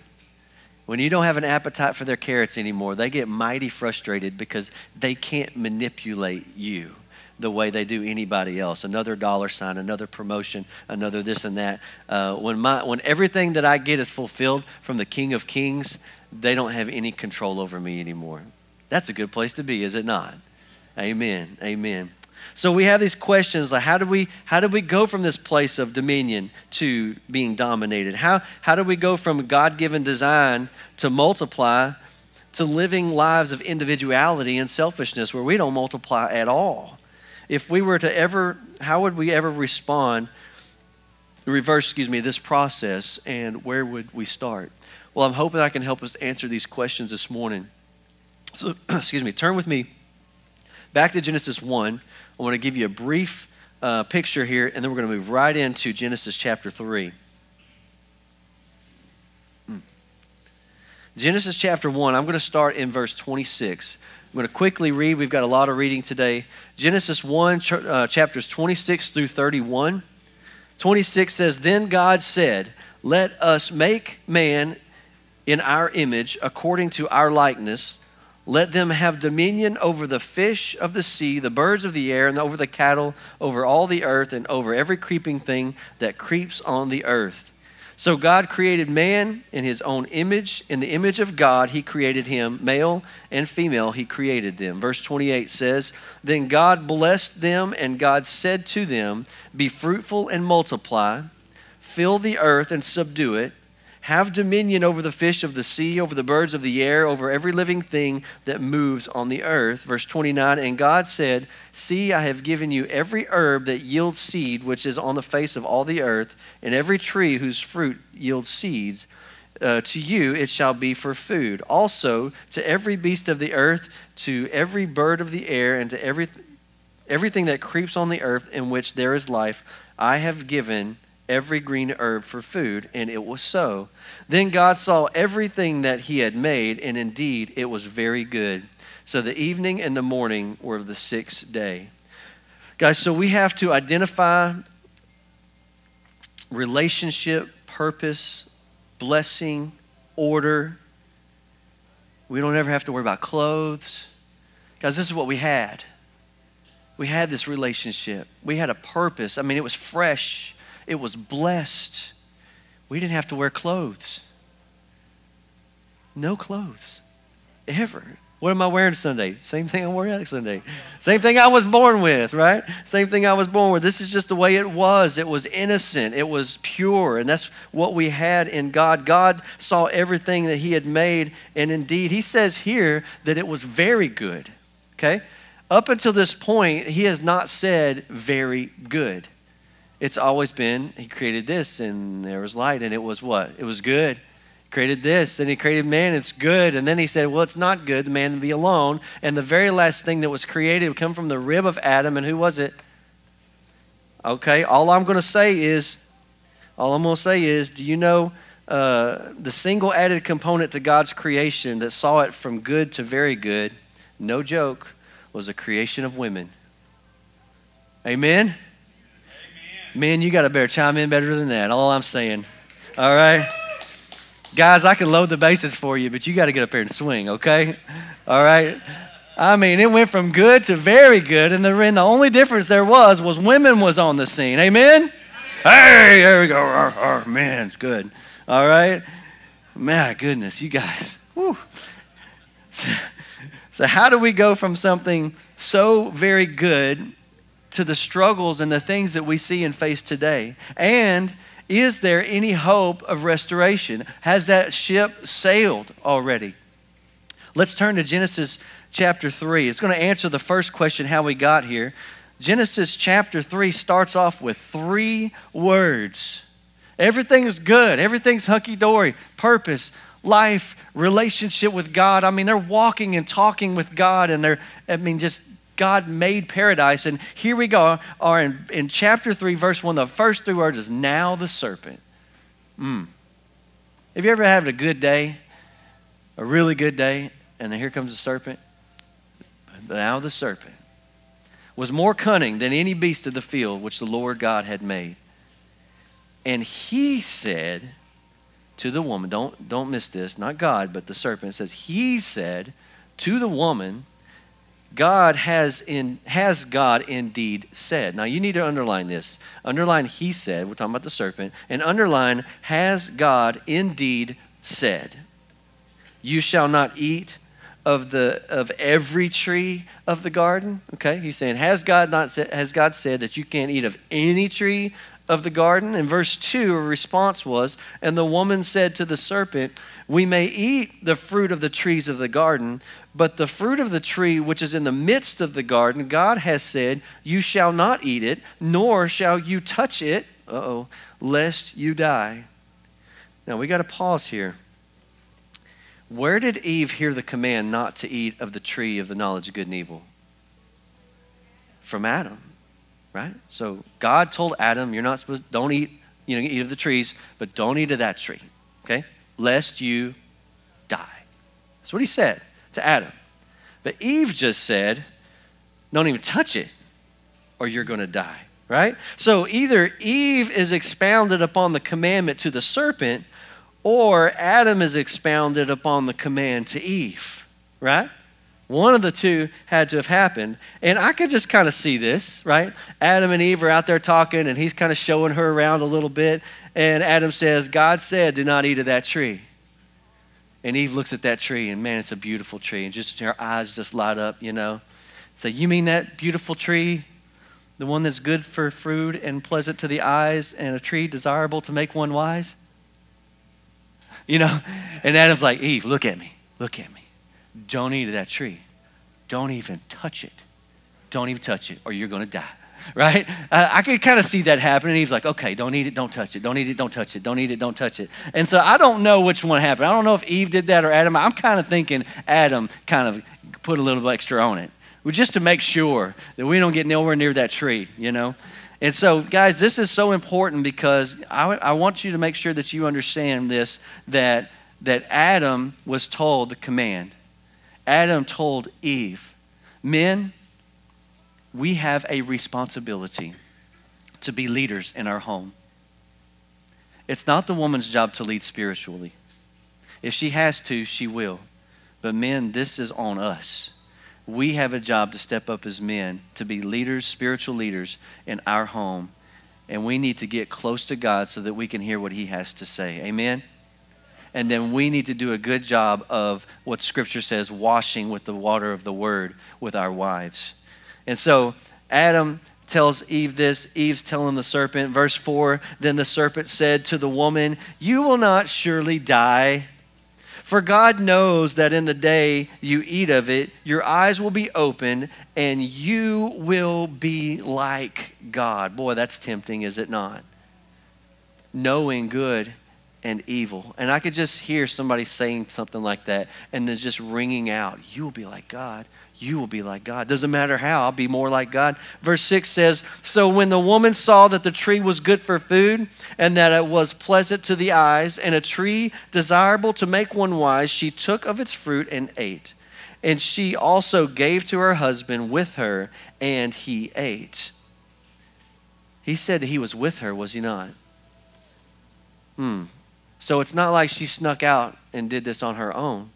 When you don't have an appetite for their carrots anymore, they get mighty frustrated because they can't manipulate you the way they do anybody else. Another dollar sign, another promotion, another this and that. Uh, when, my, when everything that I get is fulfilled from the King of Kings, they don't have any control over me anymore. That's a good place to be, is it not? Amen. Amen. So we have these questions like how do we how do we go from this place of dominion to being dominated? How how do we go from God-given design to multiply to living lives of individuality and selfishness where we don't multiply at all? If we were to ever how would we ever respond reverse excuse me this process and where would we start? Well, I'm hoping I can help us answer these questions this morning. So excuse me, turn with me back to Genesis 1 I want to give you a brief uh, picture here, and then we're going to move right into Genesis chapter 3. Hmm. Genesis chapter 1, I'm going to start in verse 26. I'm going to quickly read. We've got a lot of reading today. Genesis 1, ch- uh, chapters 26 through 31. 26 says, Then God said, Let us make man in our image, according to our likeness let them have dominion over the fish of the sea, the birds of the air, and over the cattle, over all the earth, and over every creeping thing that creeps on the earth. So God created man in his own image. In the image of God, he created him. Male and female, he created them. Verse 28 says, Then God blessed them, and God said to them, Be fruitful and multiply, fill the earth and subdue it have dominion over the fish of the sea, over the birds of the air, over every living thing that moves on the earth. Verse 29 And God said, See, I have given you every herb that yields seed, which is on the face of all the earth, and every tree whose fruit yields seeds. Uh, to you it shall be for food. Also, to every beast of the earth, to every bird of the air, and to every, everything that creeps on the earth in which there is life, I have given every green herb for food, and it was so. Then God saw everything that he had made, and indeed it was very good. So the evening and the morning were of the sixth day. Guys, so we have to identify relationship, purpose, blessing, order. We don't ever have to worry about clothes. Guys, this is what we had. We had this relationship. We had a purpose. I mean, it was fresh. It was blessed. we didn't have to wear clothes. No clothes. Ever. What am I wearing Sunday? Same thing I'm wearing next Sunday. Same thing I was born with, right? Same thing I was born with. This is just the way it was. It was innocent, it was pure, and that's what we had in God. God saw everything that He had made, and indeed, He says here that it was very good, okay? Up until this point, He has not said very good. It's always been, He created this, and there was light, and it was what? It was good. Created this and he created man it's good. And then he said well it's not good the man to be alone. And the very last thing that was created would come from the rib of adam and who was it? Okay all i'm going to say is all i'm going to say is do you know uh, the single added component to god's creation that saw it from good to very good no joke was a creation of women. Amen. Man you got to better chime in better than that all i'm saying all right Guys, I can load the bases for you, but you got to get up here and swing, okay? All right? I mean, it went from good to very good, and the, and the only difference there was was women was on the scene. Amen? Hey, there we go. Oh, oh, man, it's good. All right? My goodness, you guys. Whew. So, so, how do we go from something so very good to the struggles and the things that we see and face today? And is there any hope of restoration? Has that ship sailed already? Let's turn to Genesis chapter 3. It's going to answer the first question how we got here. Genesis chapter 3 starts off with three words. Everything is good, everything's hunky dory, purpose, life, relationship with God. I mean, they're walking and talking with God, and they're, I mean, just God made paradise. And here we go, are in, in chapter 3, verse 1. The first three words is now the serpent. Mm. Have you ever had a good day, a really good day, and then here comes the serpent? Now the serpent was more cunning than any beast of the field which the Lord God had made. And he said to the woman, don't, don't miss this, not God, but the serpent says, He said to the woman, God has in has God indeed said. Now you need to underline this. Underline he said, we're talking about the serpent, and underline has God indeed said. You shall not eat of the of every tree of the garden. Okay? He's saying, has God not said has God said that you can't eat of any tree of the garden? In verse 2, a response was, And the woman said to the serpent, We may eat the fruit of the trees of the garden, but the fruit of the tree which is in the midst of the garden, God has said, You shall not eat it, nor shall you touch it, oh, lest you die. Now we got to pause here. Where did Eve hear the command not to eat of the tree of the knowledge of good and evil? From Adam, right? So God told Adam, You're not supposed don't eat, you know, eat of the trees, but don't eat of that tree. Okay? Lest you die. That's what he said to Adam. But Eve just said, Don't even touch it, or you're going to die, right? So either Eve is expounded upon the commandment to the serpent, or Adam is expounded upon the command to Eve, right? One of the two had to have happened. And I could just kind of see this, right? Adam and Eve are out there talking, and he's kind of showing her around a little bit. And Adam says, God said, Do not eat of that tree. And Eve looks at that tree, and man, it's a beautiful tree. And just her eyes just light up, you know. Say, You mean that beautiful tree? The one that's good for food and pleasant to the eyes, and a tree desirable to make one wise? You know? And Adam's like, Eve, look at me. Look at me. Don't eat of that tree. Don't even touch it. Don't even touch it, or you're going to die right? Uh, I could kind of see that happening. He's like, okay, don't eat it, don't touch it, don't eat it, don't touch it, don't eat it, don't touch it. And so I don't know which one happened. I don't know if Eve did that or Adam. I'm kind of thinking Adam kind of put a little extra on it, just to make sure that we don't get nowhere near that tree, you know? And so, guys, this is so important because I, I want you to make sure that you understand this that, that Adam was told the command. Adam told Eve, Men, we have a responsibility to be leaders in our home. It's not the woman's job to lead spiritually. If she has to, she will. But men, this is on us. We have a job to step up as men, to be leaders, spiritual leaders in our home And we need to get close to God so that we can hear what He has to say. Amen? And then we need to do a good job of what Scripture says washing with the water of the Word with our wives. And so Adam tells Eve this. Eve's telling the serpent. Verse 4 Then the serpent said to the woman, You will not surely die. For God knows that in the day you eat of it, your eyes will be opened and you will be like God. Boy, that's tempting, is it not? Knowing good and evil. And I could just hear somebody saying something like that and then just ringing out, You will be like God you will be like God. Doesn't matter how, I'll be more like God. Verse 6 says So when the woman saw that the tree was good for food, and that it was pleasant to the eyes, and a tree desirable to make one wise, she took of its fruit and ate. And she also gave to her husband with her, and he ate. He said that he was with her, was he not? Hmm. So it's not like she snuck out and did this on her own.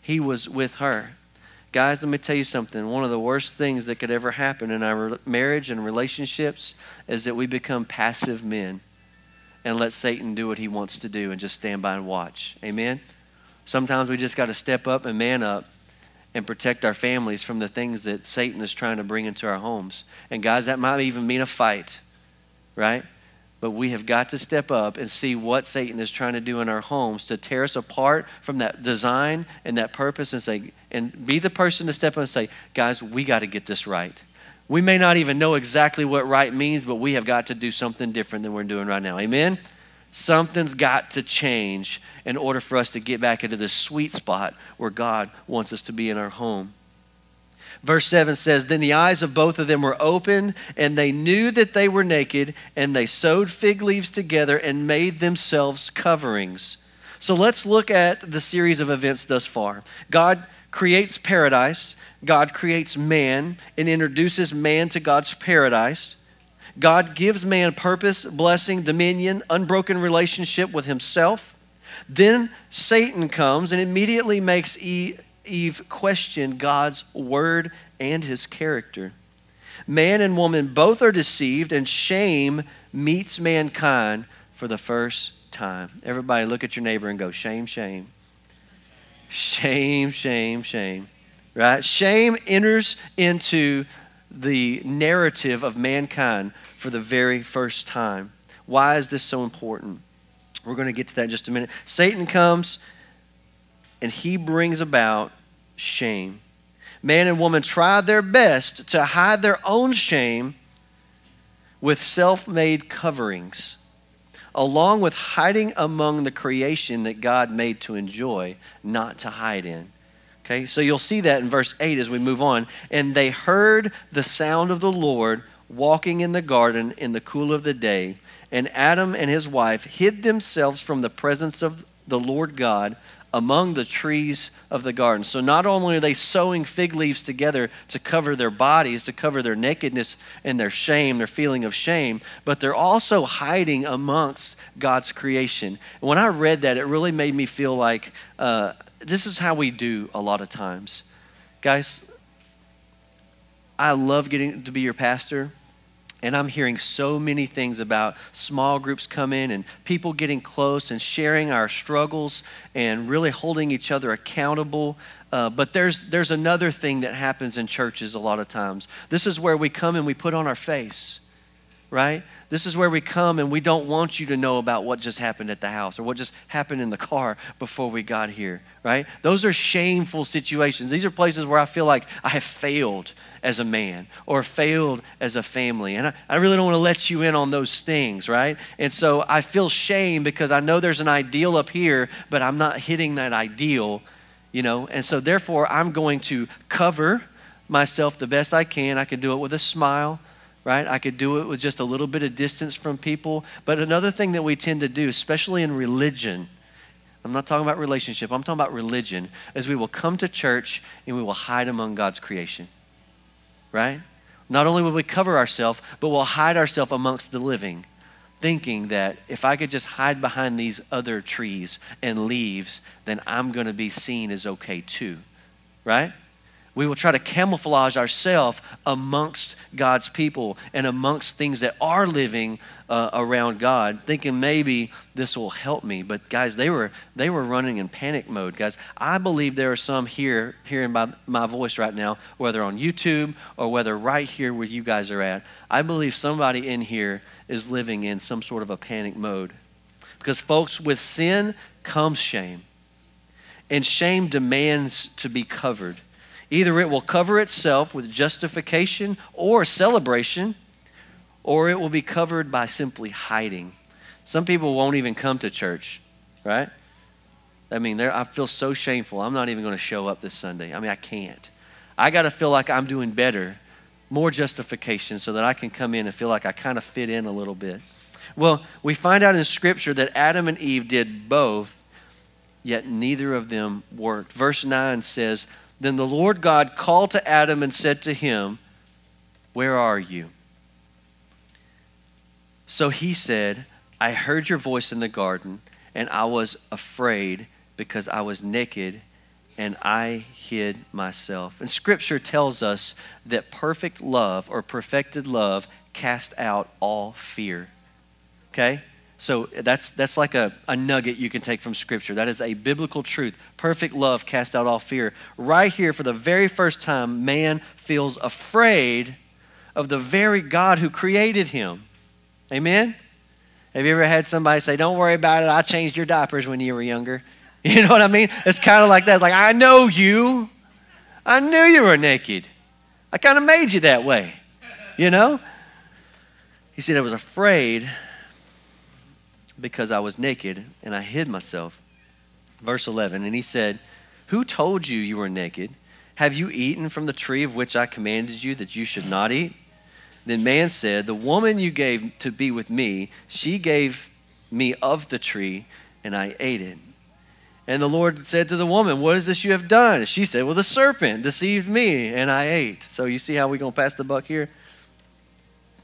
He was with her. Guys, let me tell you something. One of the worst things that could ever happen in our marriage and relationships is that we become passive men and let Satan do what he wants to do and just stand by and watch. Amen? Sometimes we just got to step up and man up and protect our families from the things that Satan is trying to bring into our homes. And guys, that might even mean a fight, right? But we have got to step up and see what Satan is trying to do in our homes to tear us apart from that design and that purpose and say, and be the person to step up and say, guys, we got to get this right. We may not even know exactly what right means, but we have got to do something different than we're doing right now. Amen? Something's got to change in order for us to get back into this sweet spot where God wants us to be in our home. Verse 7 says, Then the eyes of both of them were open, and they knew that they were naked, and they sewed fig leaves together and made themselves coverings. So let's look at the series of events thus far. God creates paradise, God creates man and introduces man to God's paradise. God gives man purpose, blessing, dominion, unbroken relationship with himself. Then Satan comes and immediately makes Eve Eve question God's word and his character. Man and woman both are deceived, and shame meets mankind for the first time. Everybody, look at your neighbor and go, Shame, shame. Shame, shame, shame. Right? Shame enters into the narrative of mankind for the very first time. Why is this so important? We're going to get to that in just a minute. Satan comes and he brings about shame. Man and woman try their best to hide their own shame with self made coverings, along with hiding among the creation that God made to enjoy, not to hide in. Okay, so you'll see that in verse 8 as we move on. And they heard the sound of the Lord walking in the garden in the cool of the day. And Adam and his wife hid themselves from the presence of the Lord God among the trees of the garden. So not only are they sewing fig leaves together to cover their bodies, to cover their nakedness and their shame, their feeling of shame, but they're also hiding amongst God's creation. And when I read that, it really made me feel like uh, this is how we do a lot of times. Guys, I love getting to be your pastor and I'm hearing so many things about small groups come in and people getting close and sharing our struggles and really holding each other accountable. Uh, but there's, there's another thing that happens in churches a lot of times. This is where we come and we put on our face, right? This is where we come and we don't want you to know about what just happened at the house or what just happened in the car before we got here, right? Those are shameful situations. These are places where I feel like I have failed as a man or failed as a family. And I, I really don't want to let you in on those things, right? And so I feel shame because I know there's an ideal up here, but I'm not hitting that ideal, you know? And so therefore, I'm going to cover myself the best I can. I can do it with a smile right? I could do it with just a little bit of distance from people. But another thing that we tend to do, especially in religion, I'm not talking about relationship, I'm talking about religion, is we will come to church and we will hide among God's creation right? Not only will we cover ourselves, but we'll hide ourselves amongst the living, thinking that if I could just hide behind these other trees and leaves, then I'm going to be seen as okay too, right? We will try to camouflage ourselves amongst God's people and amongst things that are living uh, around God, thinking maybe this will help me. But guys, they were they were running in panic mode. Guys, I believe there are some here hearing my, my voice right now, whether on YouTube or whether right here where you guys are at. I believe somebody in here is living in some sort of a panic mode. Because folks, with sin comes shame. And shame demands to be covered. Either it will cover itself with justification or celebration, or it will be covered by simply hiding. Some people won't even come to church, right? I mean, I feel so shameful. I'm not even going to show up this Sunday. I mean, I can't. I got to feel like I'm doing better, more justification, so that I can come in and feel like I kind of fit in a little bit. Well, we find out in Scripture that Adam and Eve did both, yet neither of them worked. Verse 9 says, then the Lord God called to Adam and said to him, Where are you? So he said, I heard your voice in the garden, and I was afraid because I was naked and I hid myself. And scripture tells us that perfect love or perfected love cast out all fear. Okay? So that's, that's like a, a nugget you can take from Scripture. That is a biblical truth. Perfect love cast out all fear. Right here, for the very first time, man feels afraid of the very God who created him. Amen? Have you ever had somebody say, Don't worry about it, I changed your diapers when you were younger? You know what I mean? It's kind of like that. Like, I know you. I knew you were naked. I kind of made you that way. You know? He said, I was afraid because I was naked and I hid myself. Verse 11, and he said, Who told you you were naked? Have you eaten from the tree of which I commanded you that you should not eat? Then man said, The woman you gave to be with me, she gave me of the tree, and I ate it. And the Lord said to the woman, What is this you have done? She said, Well, the serpent deceived me, and I ate. So you see how we're going to pass the buck here?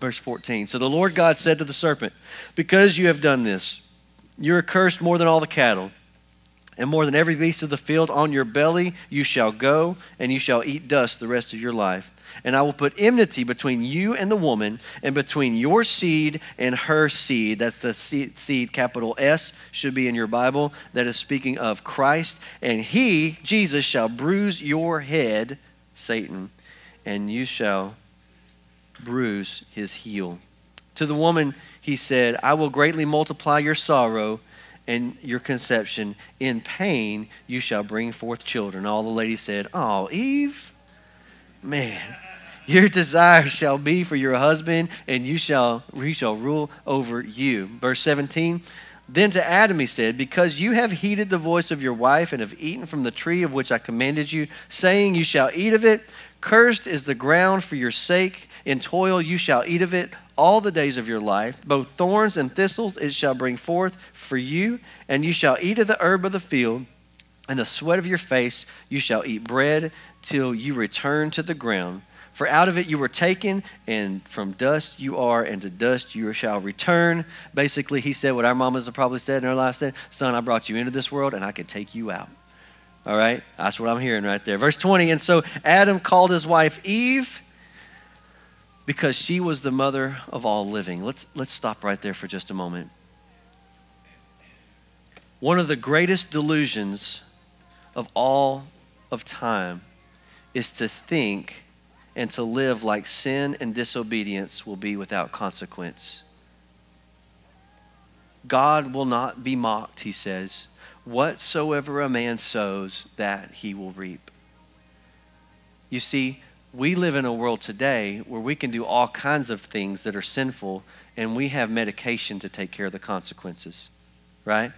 Verse 14. So the Lord God said to the serpent, Because you have done this, you are cursed more than all the cattle, and more than every beast of the field. On your belly you shall go, and you shall eat dust the rest of your life. And I will put enmity between you and the woman, and between your seed and her seed. That's the seed, capital S, should be in your Bible. That is speaking of Christ. And he, Jesus, shall bruise your head, Satan, and you shall bruise his heel. To the woman, he said, I will greatly multiply your sorrow and your conception. In pain, you shall bring forth children. All the ladies said, Oh, Eve, man, your desire shall be for your husband, and you shall, he shall rule over you. Verse 17. Then to Adam he said, Because you have heeded the voice of your wife and have eaten from the tree of which I commanded you, saying, You shall eat of it, cursed is the ground for your sake. In toil you shall eat of it all the days of your life. Both thorns and thistles it shall bring forth for you, and you shall eat of the herb of the field. And the sweat of your face you shall eat bread till you return to the ground. For out of it you were taken, and from dust you are, and to dust you shall return. Basically, he said what our mamas have probably said in our life said, Son, I brought you into this world, and I can take you out. All right? That's what I'm hearing right there. Verse 20, and so Adam called his wife Eve because she was the mother of all living. Let's, let's stop right there for just a moment. One of the greatest delusions of all of time is to think and to live like sin and disobedience will be without consequence. God will not be mocked, he says. Whatsoever a man sows, that he will reap. You see, we live in a world today where we can do all kinds of things that are sinful and we have medication to take care of the consequences, right?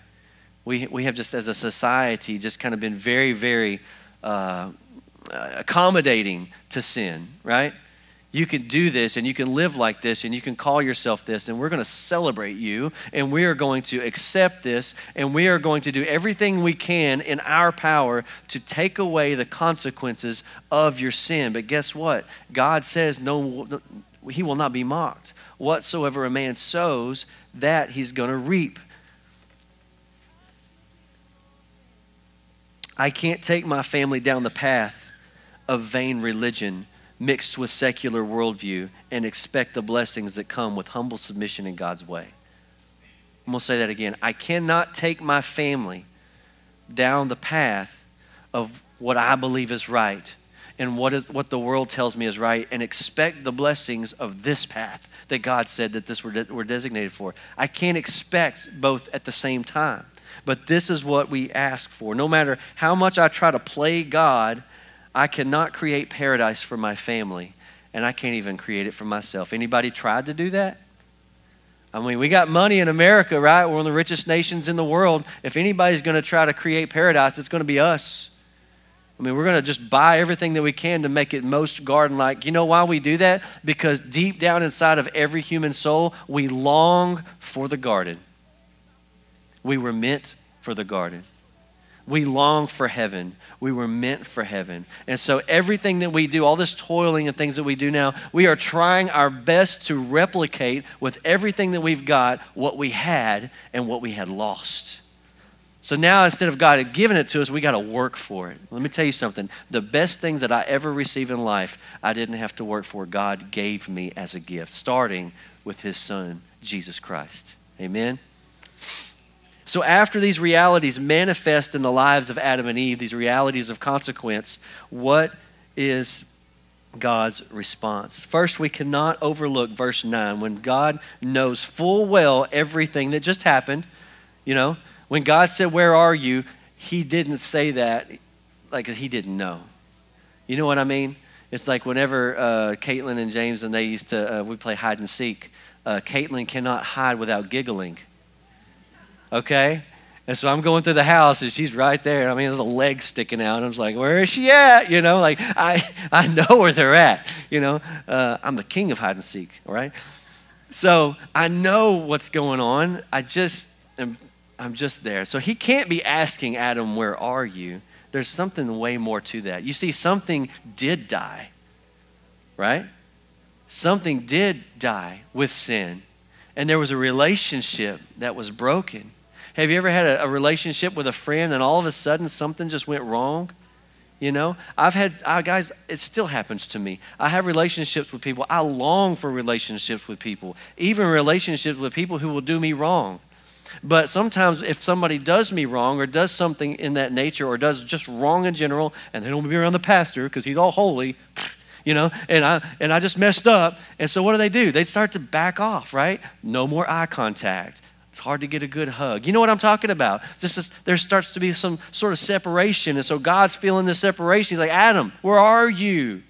We, we have just, as a society, just kind of been very, very uh, accommodating to sin, right? You can do this and you can live like this and you can call yourself this and we're going to celebrate you and we are going to accept this and we are going to do everything we can in our power to take away the consequences of your sin. But guess what? God says no he will not be mocked. Whatsoever a man sows that he's going to reap. I can't take my family down the path of vain religion mixed with secular worldview and expect the blessings that come with humble submission in God's way. I'm going to say that again. I cannot take my family down the path of what I believe is right and what, is, what the world tells me is right and expect the blessings of this path that God said that this were, de- were designated for. I can't expect both at the same time. But this is what we ask for. No matter how much I try to play God, I cannot create paradise for my family, and I can't even create it for myself. Anybody tried to do that? I mean, we got money in America, right? We're one of the richest nations in the world. If anybody's going to try to create paradise, it's going to be us. I mean, we're going to just buy everything that we can to make it most garden like. You know why we do that? Because deep down inside of every human soul, we long for the garden. We were meant for the garden. We long for heaven. We were meant for heaven. And so, everything that we do, all this toiling and things that we do now, we are trying our best to replicate with everything that we've got what we had and what we had lost. So now instead of God giving it to us, we got to work for it. Let me tell you something. The best things that I ever received in life, I didn't have to work for. God gave me as a gift, starting with his son, Jesus Christ. Amen. So after these realities manifest in the lives of Adam and Eve, these realities of consequence, what is God's response. First, we cannot overlook verse 9 when God knows full well everything that just happened. You know, when God said, Where are you? He didn't say that like he didn't know. You know what I mean? It's like whenever uh, Caitlin and James and they used to, uh, we play hide and seek. Uh, Caitlin cannot hide without giggling. Okay? And so I'm going through the house and she's right there. I mean, there's a leg sticking out. I was like, where is she at? You know, like I, I know where they're at. You know, uh, I'm the king of hide and seek, all right? So I know what's going on. I just am I'm just there. So he can't be asking Adam, Where are you? There's something way more to that. You see, something did die, right? Something did die with sin. And there was a relationship that was broken. Have you ever had a, a relationship with a friend and all of a sudden something just went wrong? You know, I've had, uh, guys, it still happens to me. I have relationships with people. I long for relationships with people, even relationships with people who will do me wrong. But sometimes if somebody does me wrong or does something in that nature or does just wrong in general, and they don't be around the pastor because he's all holy, you know, and I and I just messed up. And so what do they do? They start to back off, right? No more eye contact. It's hard to get a good hug. You know what I'm talking about? Just there starts to be some sort of separation. And so God's feeling the separation. He's like, Adam, where are you?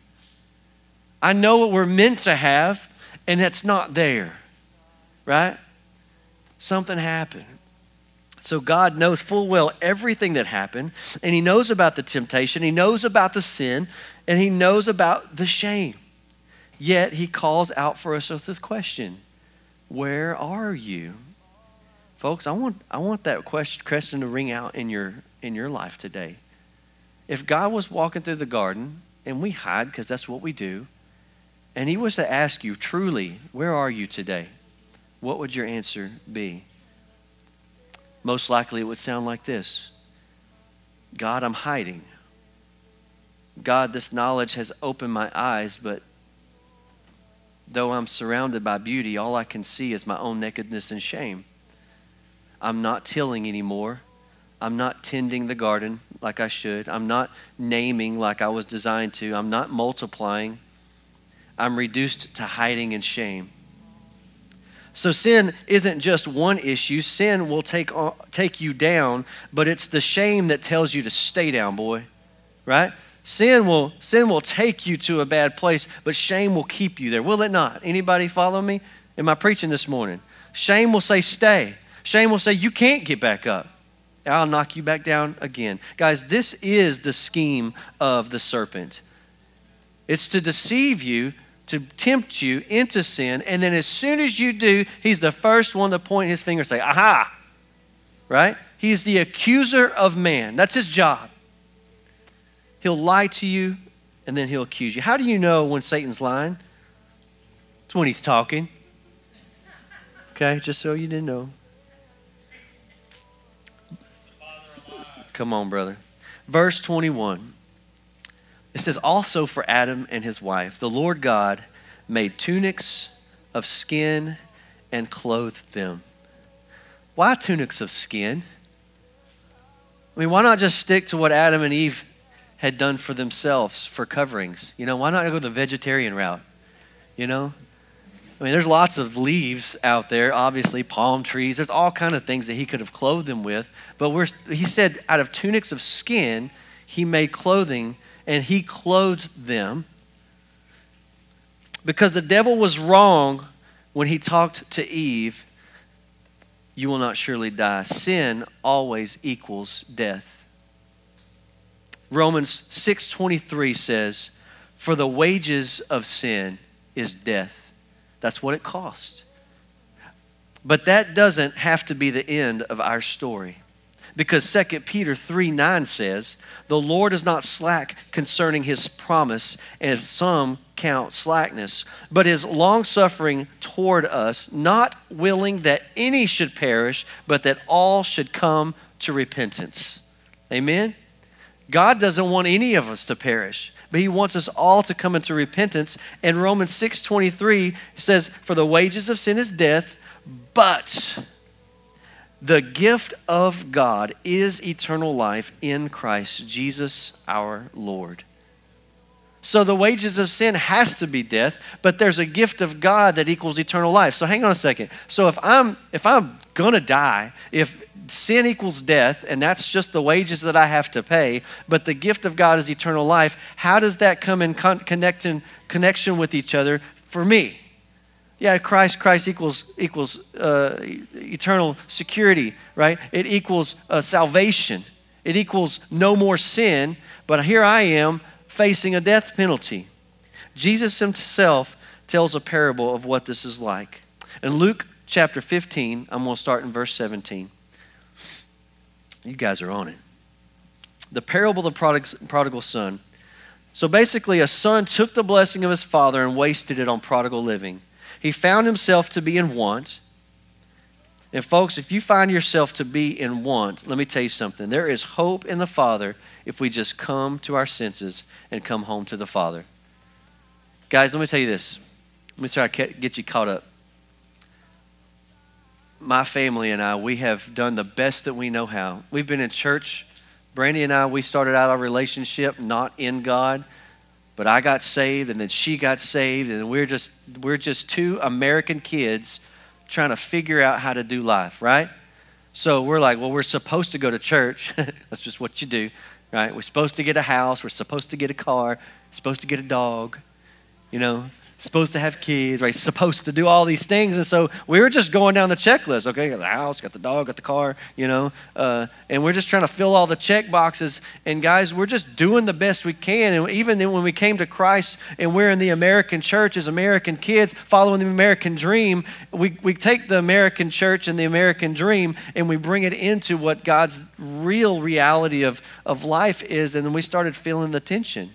I know what we're meant to have, and it's not there. Right? something happened. So God knows full well everything that happened, and He knows about the temptation, He knows about the sin, and He knows about the shame. Yet He calls out for us with this question Where are you? Folks, I want, I want that question to ring out in your, in your life today. If God was walking through the garden, and we hide because that's what we do, and He was to ask you truly, Where are you today? what would your answer be? Most likely it would sound like this God, I'm hiding. God, this knowledge has opened my eyes, but though I'm surrounded by beauty, all I can see is my own nakedness and shame. I'm not tilling anymore. I'm not tending the garden like I should. I'm not naming like I was designed to. I'm not multiplying. I'm reduced to hiding and shame. So sin isn't just one issue. Sin will take, take you down, but it's the shame that tells you to stay down, boy. Right? Sin will, sin will take you to a bad place, but shame will keep you there. Will it not? Anybody follow me? Am I preaching this morning? Shame will say, stay. Shame will say, you can't get back up. I'll knock you back down again. Guys, this is the scheme of the serpent. It's to deceive you to tempt you into sin. And then as soon as you do, he's the first one to point his finger and say, Aha! Right? He's the accuser of man. That's his job. He'll lie to you and then he'll accuse you. How do you know when Satan's lying? It's when he's talking. Okay, just so you didn't know. Come on, brother. Verse 21. It says, also for Adam and his wife, the Lord God made tunics of skin and clothed them. Why tunics of skin? I mean, why not just stick to what Adam and Eve had done for themselves for coverings? You know, why not go the vegetarian route? You know? I mean, there's lots of leaves out there, obviously, palm trees. There's all kind of things that he could have clothed them with. But we're, he said, out of tunics of skin, he made clothing, and he clothed them. Because the devil was wrong when he talked to Eve, you will not surely die. Sin always equals death. Romans 6:23 says, "For the wages of sin is death." That's what it cost. But that doesn't have to be the end of our story. Because 2 Peter 3 9 says, The Lord is not slack concerning his promise, as some count slackness, but is longsuffering toward us, not willing that any should perish, but that all should come to repentance. Amen? God doesn't want any of us to perish but he wants us all to come into repentance. And Romans 6:23 says, "For the wages of sin is death, but the gift of God is eternal life in Christ Jesus our Lord." So the wages of sin has to be death, but there's a gift of God that equals eternal life. So hang on a second. So if I'm if I'm going to die, if sin equals death, and that's just the wages that I have to pay, but the gift of God is eternal life, how does that come in con- connection, connection with each other for me? Yeah, Christ, Christ equals, equals uh, eternal security, right? It equals uh, salvation. It equals no more sin, but here I am facing a death penalty. Jesus himself tells a parable of what this is like. In Luke chapter 15, I'm going to start in verse 17. You guys are on it. The parable of the prodigal son. So basically, a son took the blessing of his father and wasted it on prodigal living. He found himself to be in want. And, folks, if you find yourself to be in want, let me tell you something. There is hope in the Father if we just come to our senses and come home to the Father. Guys, let me tell you this. Let me try to get you caught up my family and I, we have done the best that we know how. We've been in church. Brandy and I, we started out our relationship not in God, but I got saved and then she got saved, and we're just we're just two American kids trying to figure out how to do life, right? So we're like, well, we're supposed to go to church. That's just what you do, right? We're supposed to get a house. We're supposed to get a car. Supposed to get a dog, you know supposed to have kids, right? Supposed to do all these things. And so we were just going down the checklist. Okay, got the house, got the dog, got the car, you know, uh, and we're just trying to fill all the check boxes. And guys, we're just doing the best we can. And even then, when we came to Christ and we're in the American church as American kids following the American dream, we, we take the American church and the American dream and we bring it into what God's real reality of, of life is. And then we started feeling the tension.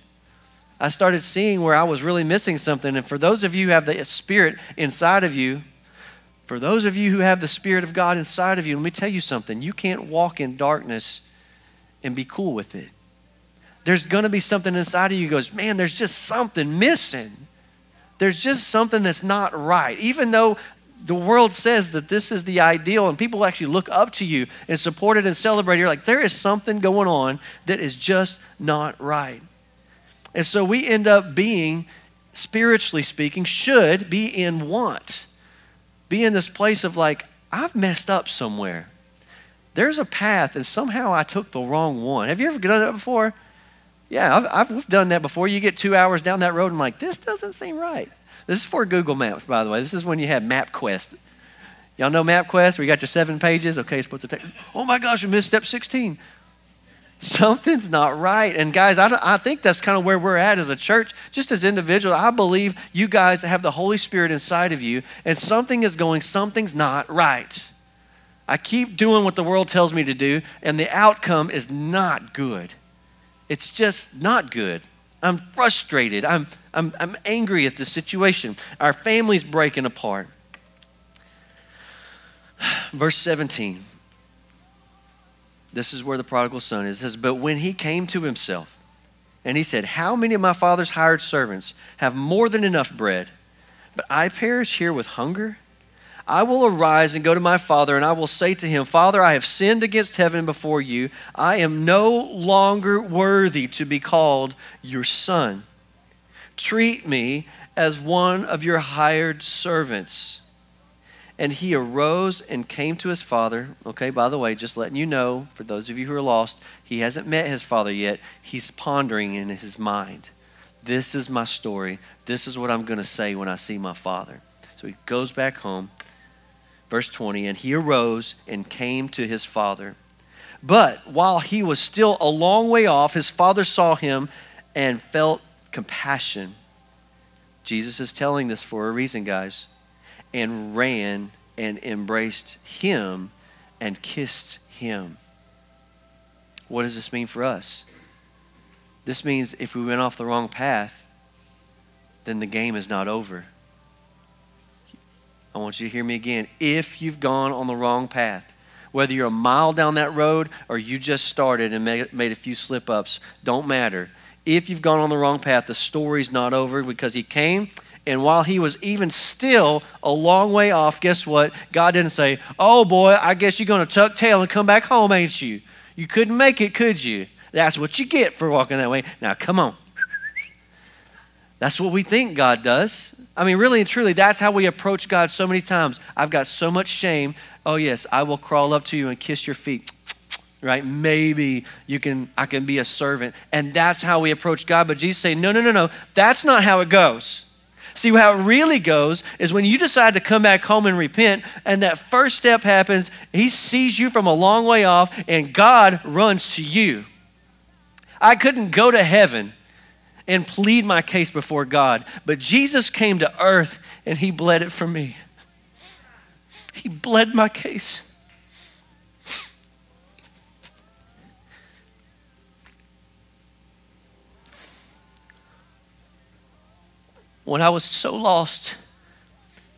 I started seeing where I was really missing something. And for those of you who have the Spirit inside of you, for those of you who have the Spirit of God inside of you, let me tell you something. You can't walk in darkness and be cool with it. There's going to be something inside of you goes, man, there's just something missing. There's just something that's not right. Even though the world says that this is the ideal and people actually look up to you and support it and celebrate, you're like, there is something going on that is just not right. And so we end up being, spiritually speaking, should be in want. Be in this place of like, I've messed up somewhere. There's a path, and somehow I took the wrong one. Have you ever done that before? Yeah, I've, I've done that before. You get two hours down that road and like, this doesn't seem right. This is for Google Maps, by the way. This is when you have MapQuest. Y'all know MapQuest where you got your seven pages? Okay, you're supposed to take, oh my gosh, you missed step 16 something's not right. And guys, I, I think that's kind of where we're at as a church, just as individuals. I believe you guys have the Holy Spirit inside of you, and something is going, something's not right. I keep doing what the world tells me to do, and the outcome is not good. It's just not good. I'm frustrated. I'm, I'm, I'm angry at the situation. Our family's breaking apart. Verse 17. This is where the prodigal son is. It says, But when he came to himself, And he said, How many of my father's hired servants have more than enough bread? But I perish here with hunger? I will arise and go to my father, and I will say to him, Father, I have sinned against heaven before you. I am no longer worthy to be called your son. Treat me as one of your hired servants. And he arose and came to his father. Okay, by the way, just letting you know, for those of you who are lost, he hasn't met his father yet. He's pondering in his mind. This is my story. This is what I'm going to say when I see my father. So he goes back home. Verse 20, and he arose and came to his father. But while he was still a long way off, his father saw him and felt compassion. Jesus is telling this for a reason, guys and ran and embraced him and kissed him. What does this mean for us? This means if we went off the wrong path, then the game is not over. I want you to hear me again. If you've gone on the wrong path, whether you're a mile down that road or you just started and made, a few slip ups, don't matter. If you've gone on the wrong path, the story's not over because he came and while he was even still a long way off, guess what? God didn't say, Oh boy, I guess you're going to tuck tail and come back home, ain't you? You couldn't make it, could you? That's what you get for walking that way. Now, come on. That's what we think God does. I mean, really and truly, that's how we approach God so many times. I've got so much shame. Oh, yes, I will crawl up to you and kiss your feet. Right? Maybe you can I can be a servant. And that's how we approach God. But Jesus saying, No, no, no, no. That's not how it goes. See, how it really goes is when you decide to come back home and repent, and that first step happens, He sees you from a long way off, and God runs to you. I couldn't go to heaven and plead my case before God, but Jesus came to earth and He bled it for me. He bled my case. When I was so lost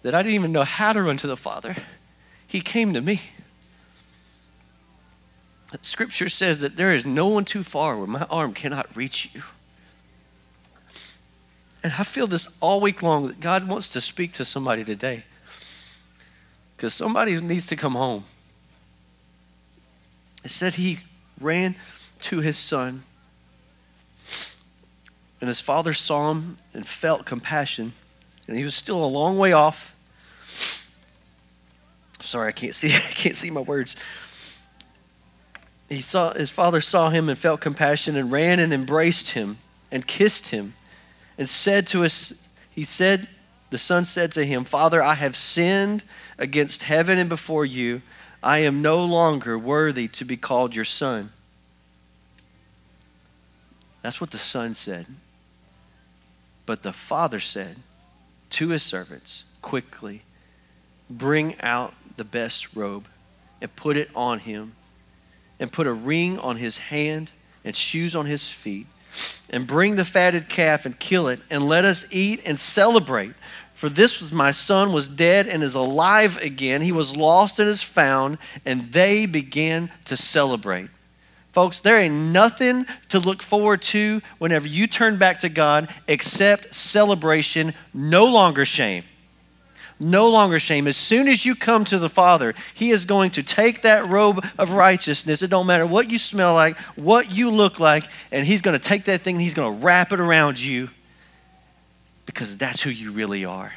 that I didn't even know how to run to the Father, He came to me. Scripture says that there is no one too far where my arm cannot reach you. And I feel this all week long that God wants to speak to somebody today. Because somebody needs to come home. It said he ran to his son and his father saw him and felt compassion. And he was still a long way off. Sorry, I can't see I can't see my words. He saw his father saw him and felt compassion and ran and embraced him and kissed him and said to us he said the son said to him, "Father, I have sinned against heaven and before you. I am no longer worthy to be called your son." That's what the son said. But the father said to his servants, Quickly, bring out the best robe and put it on him, and put a ring on his hand and shoes on his feet, and bring the fatted calf and kill it, and let us eat and celebrate. For this was my son was dead and is alive again. He was lost and is found, and they began to celebrate. Folks, there ain't nothing to look forward to whenever you turn back to God except celebration, no longer shame. No longer shame. As soon as you come to the Father, He is going to take that robe of righteousness. It don't matter what you smell like, what you look like, and He's going to take that thing and He's going to wrap it around you because that's who you really are.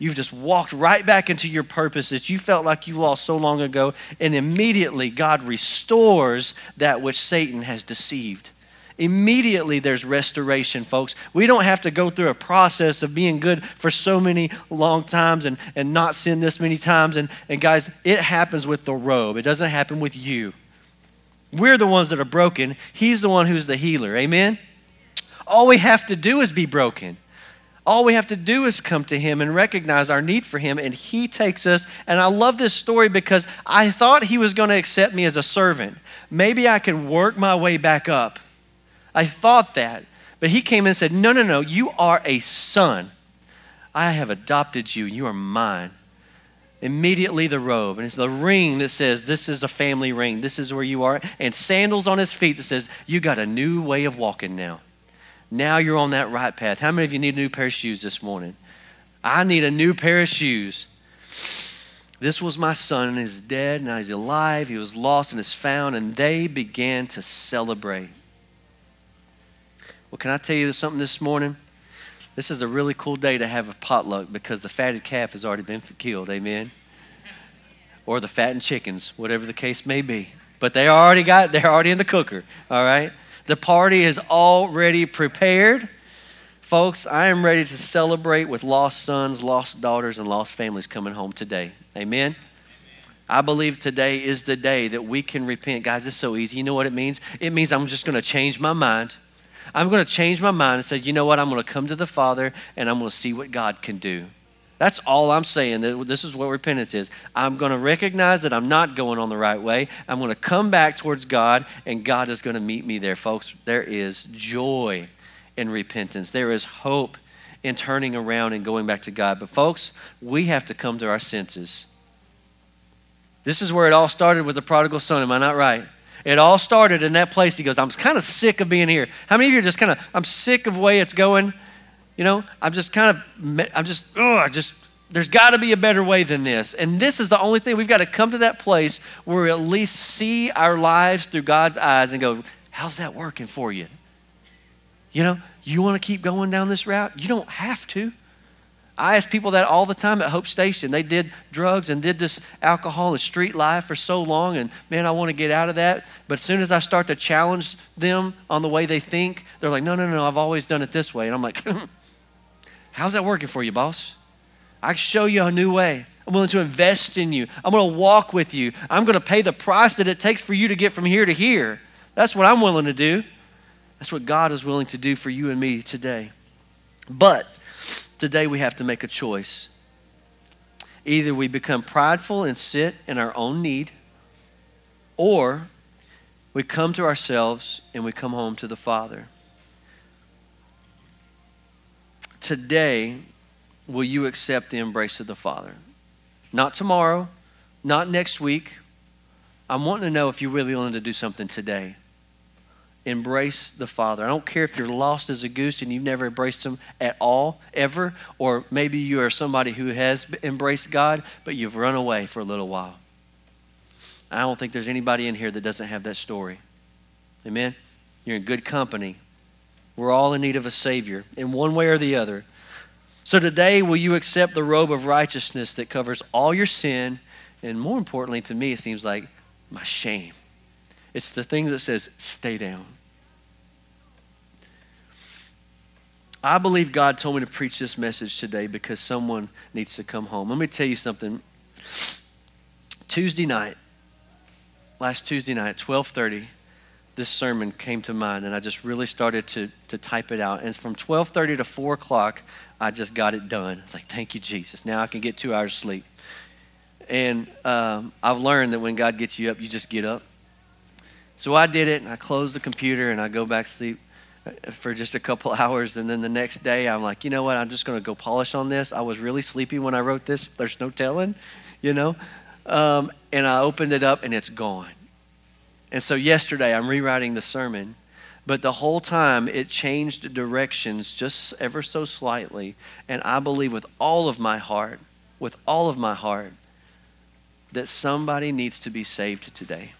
You've just walked right back into your purpose that you felt like you lost so long ago, and immediately God restores that which Satan has deceived. Immediately there's restoration, folks. We don't have to go through a process of being good for so many long times and, and not sin this many times. And, and guys, it happens with the robe, it doesn't happen with you. We're the ones that are broken. He's the one who's the healer. Amen? All we have to do is be broken. All we have to do is come to Him and recognize our need for Him, and He takes us. And I love this story because I thought He was going to accept me as a servant. Maybe I could work my way back up. I thought that. But He came and said, No, no, no, you are a son. I have adopted you, you are mine. Immediately the robe, and it's the ring that says, This is a family ring, this is where you are, and sandals on his feet that says, You got a new way of walking now. Now you're on that right path. How many of you need a new pair of shoes this morning? I need a new pair of shoes. This was my son, and he's dead, now he's alive. He was lost and is found, and they began to celebrate. Well, can I tell you something this morning? This is a really cool day to have a potluck because the fatted calf has already been killed. Amen. Or the fattened chickens, whatever the case may be. But they already got, they're already in the cooker. All right. The party is already prepared. Folks, I am ready to celebrate with lost sons, lost daughters, and lost families coming home today. Amen. I believe today is the day that we can repent. Guys, it's so easy. You know what it means? It means I'm just going to change my mind. I'm going to change my mind and say, you know what? I'm going to come to the Father and I'm going to see what God can do. That's all I'm saying. This is what repentance is. I'm going to recognize that I'm not going on the right way. I'm going to come back towards God, and God is going to meet me there, folks. There is joy in repentance, there is hope in turning around and going back to God. But, folks, we have to come to our senses. This is where it all started with the prodigal son. Am I not right? It all started in that place. He goes, I'm kind of sick of being here. How many of you are just kind of, I'm sick of the way it's going? You know, I'm just kind of, I'm just, oh, I just, there's got to be a better way than this. And this is the only thing. We've got to come to that place where we at least see our lives through God's eyes and go, how's that working for you? You know, you want to keep going down this route? You don't have to. I ask people that all the time at Hope Station. They did drugs and did this alcohol and street life for so long, and man, I want to get out of that. But as soon as I start to challenge them on the way they think, they're like, no, no, no, I've always done it this way. And I'm like, hmm, how's that working for you, boss? I can show you a new way. I'm willing to invest in you. I'm going to walk with you. I'm going to pay the price that it takes for you to get from here to here. That's what I'm willing to do. That's what God is willing to do for you and me today. But today we have to make a choice. Either we become prideful and sit in our own need, or we come to ourselves and we come home to the Father. Today, will you accept the embrace of the Father? Not tomorrow, not next week. I'm wanting to know if you're really willing to do something today embrace the Father. I don't care if you're lost as a goose and you've never embraced Him at all, ever, or maybe you are somebody who has embraced God, but you've run away for a little while. I don't think there's anybody in here that doesn't have that story. Amen? You're in good company. We're all in need of a Savior in one way or the other. So today, will you accept the robe of righteousness that covers all your sin? And more importantly, to me, it seems like my shame. It's the thing that says, stay down. I believe God told me to preach this message today because someone needs to come home. Let me tell you something. Tuesday night, last Tuesday night, 1230, this sermon came to mind and I just really started to, to type it out. And from 1230 to 4 o'clock, I just got it done. It's like, thank you, Jesus. Now I can get two hours sleep. And um, I've learned that when God gets you up, you just get up. So I did it, and I closed the computer, and I go back to sleep uh, for just a couple hours. And then the next day, I'm like, you know what? I'm just going to go polish on this. I was really sleepy when I wrote this. There's no telling, you know? Um, and I opened it up, and it's gone. And so yesterday, I'm rewriting the sermon. But the whole time, it changed directions just ever so slightly. And I believe with all of my heart, with all of my heart, that somebody needs to be saved today.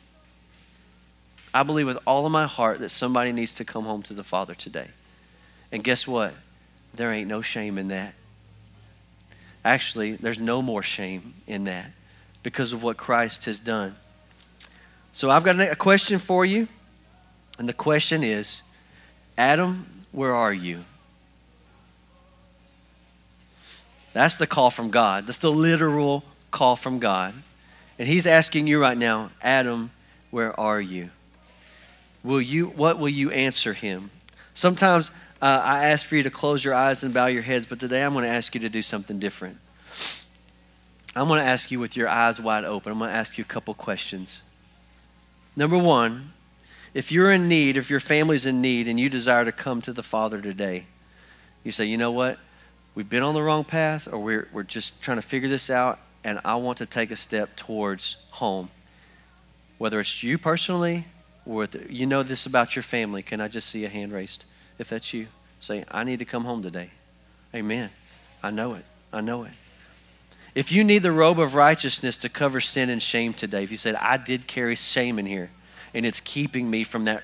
I believe with all of my heart that somebody needs to come home to the Father today. And guess what? There ain't no shame in that. Actually, there's no more shame in that because of what Christ has done. So I've got a question for you. And the question is Adam, where are you? That's the call from God. That's the literal call from God. And He's asking you right now, Adam, where are you? will you, what will you answer him? Sometimes uh, I ask for you to close your eyes and bow your heads, but today I'm going to ask you to do something different. I'm going to ask you with your eyes wide open. I'm going to ask you a couple questions. Number one, if you're in need, if your family's in need, and you desire to come to the Father today, you say, you know what? We've been on the wrong path, or we're, we're just trying to figure this out, and I want to take a step towards home. Whether it's you personally, with you know this about your family. Can I just see a hand raised if that's you? Say, I need to come home today. Amen. I know it. I know it. If you need the robe of righteousness to cover sin and shame today, if you said, I did carry shame in here, and it's keeping me from that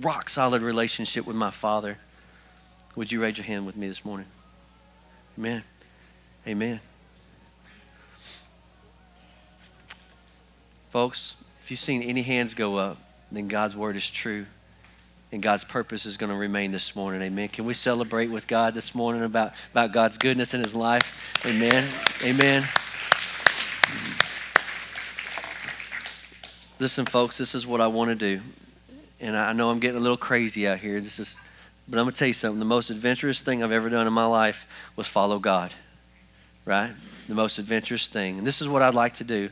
rock solid relationship with my Father, would you raise your hand with me this morning? Amen. Amen. Folks, if you've seen any hands go up, then God's word is true and God's purpose is going to remain this morning. Amen. Can we celebrate with God this morning about, about God's goodness in his life? Amen. Amen. Listen, folks, this is what I want to do. And I know I'm getting a little crazy out here. This is but I'm going to tell you something. The most adventurous thing I've ever done in my life was follow God. Right? The most adventurous thing. And this is what I'd like to do.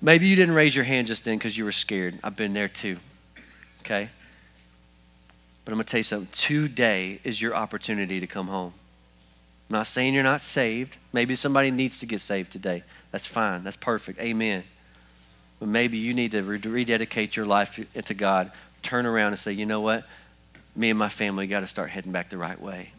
Maybe you didn't raise your hand just then because you were scared. I've been there too. Okay? But I'm going to tell you something. Today is your opportunity to come home. I'm not saying you're not saved. Maybe somebody needs to get saved today. That's fine. That's perfect. Amen. But maybe you need to rededicate your life to, to God. Turn around and say, you know what? Me and my family got to start heading back the right way.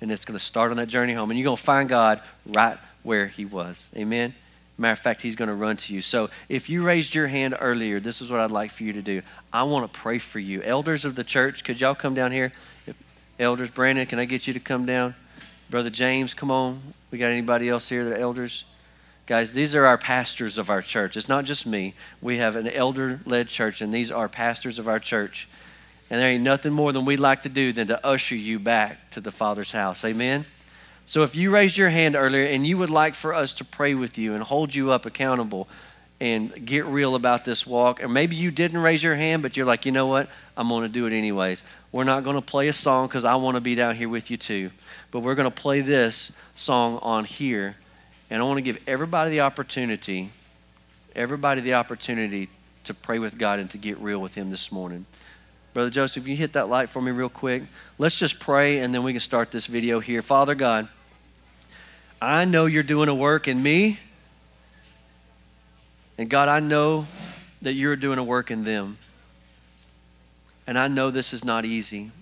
And it's going to start on that journey home. And you're going to find God right where He was. Amen. Matter of fact, he's going to run to you. So if you raised your hand earlier, this is what I'd like for you to do. I want to pray for you. Elders of the church, could y'all come down here? Elders, Brandon, can I get you to come down? Brother James, come on. We got anybody else here that elders? Guys, these are our pastors of our church. It's not just me. We have an elder led church, and these are pastors of our church. And there ain't nothing more than we'd like to do than to usher you back to the Father's house. Amen? So if you raised your hand earlier and you would like for us to pray with you and hold you up accountable and get real about this walk, or maybe you didn't raise your hand, but you're like, you know what? I'm going to do it anyways. We're not going to play a song because I want to be down here with you too. But we're going to play this song on here. And I want to give everybody the opportunity, everybody the opportunity to pray with God and to get real with Him this morning. Brother Joseph, you hit that light for me real quick. Let's just pray and then we can start this video here. Father God, I know you're doing a work in me. And God, I know that you're doing a work in them. And I know this is not easy.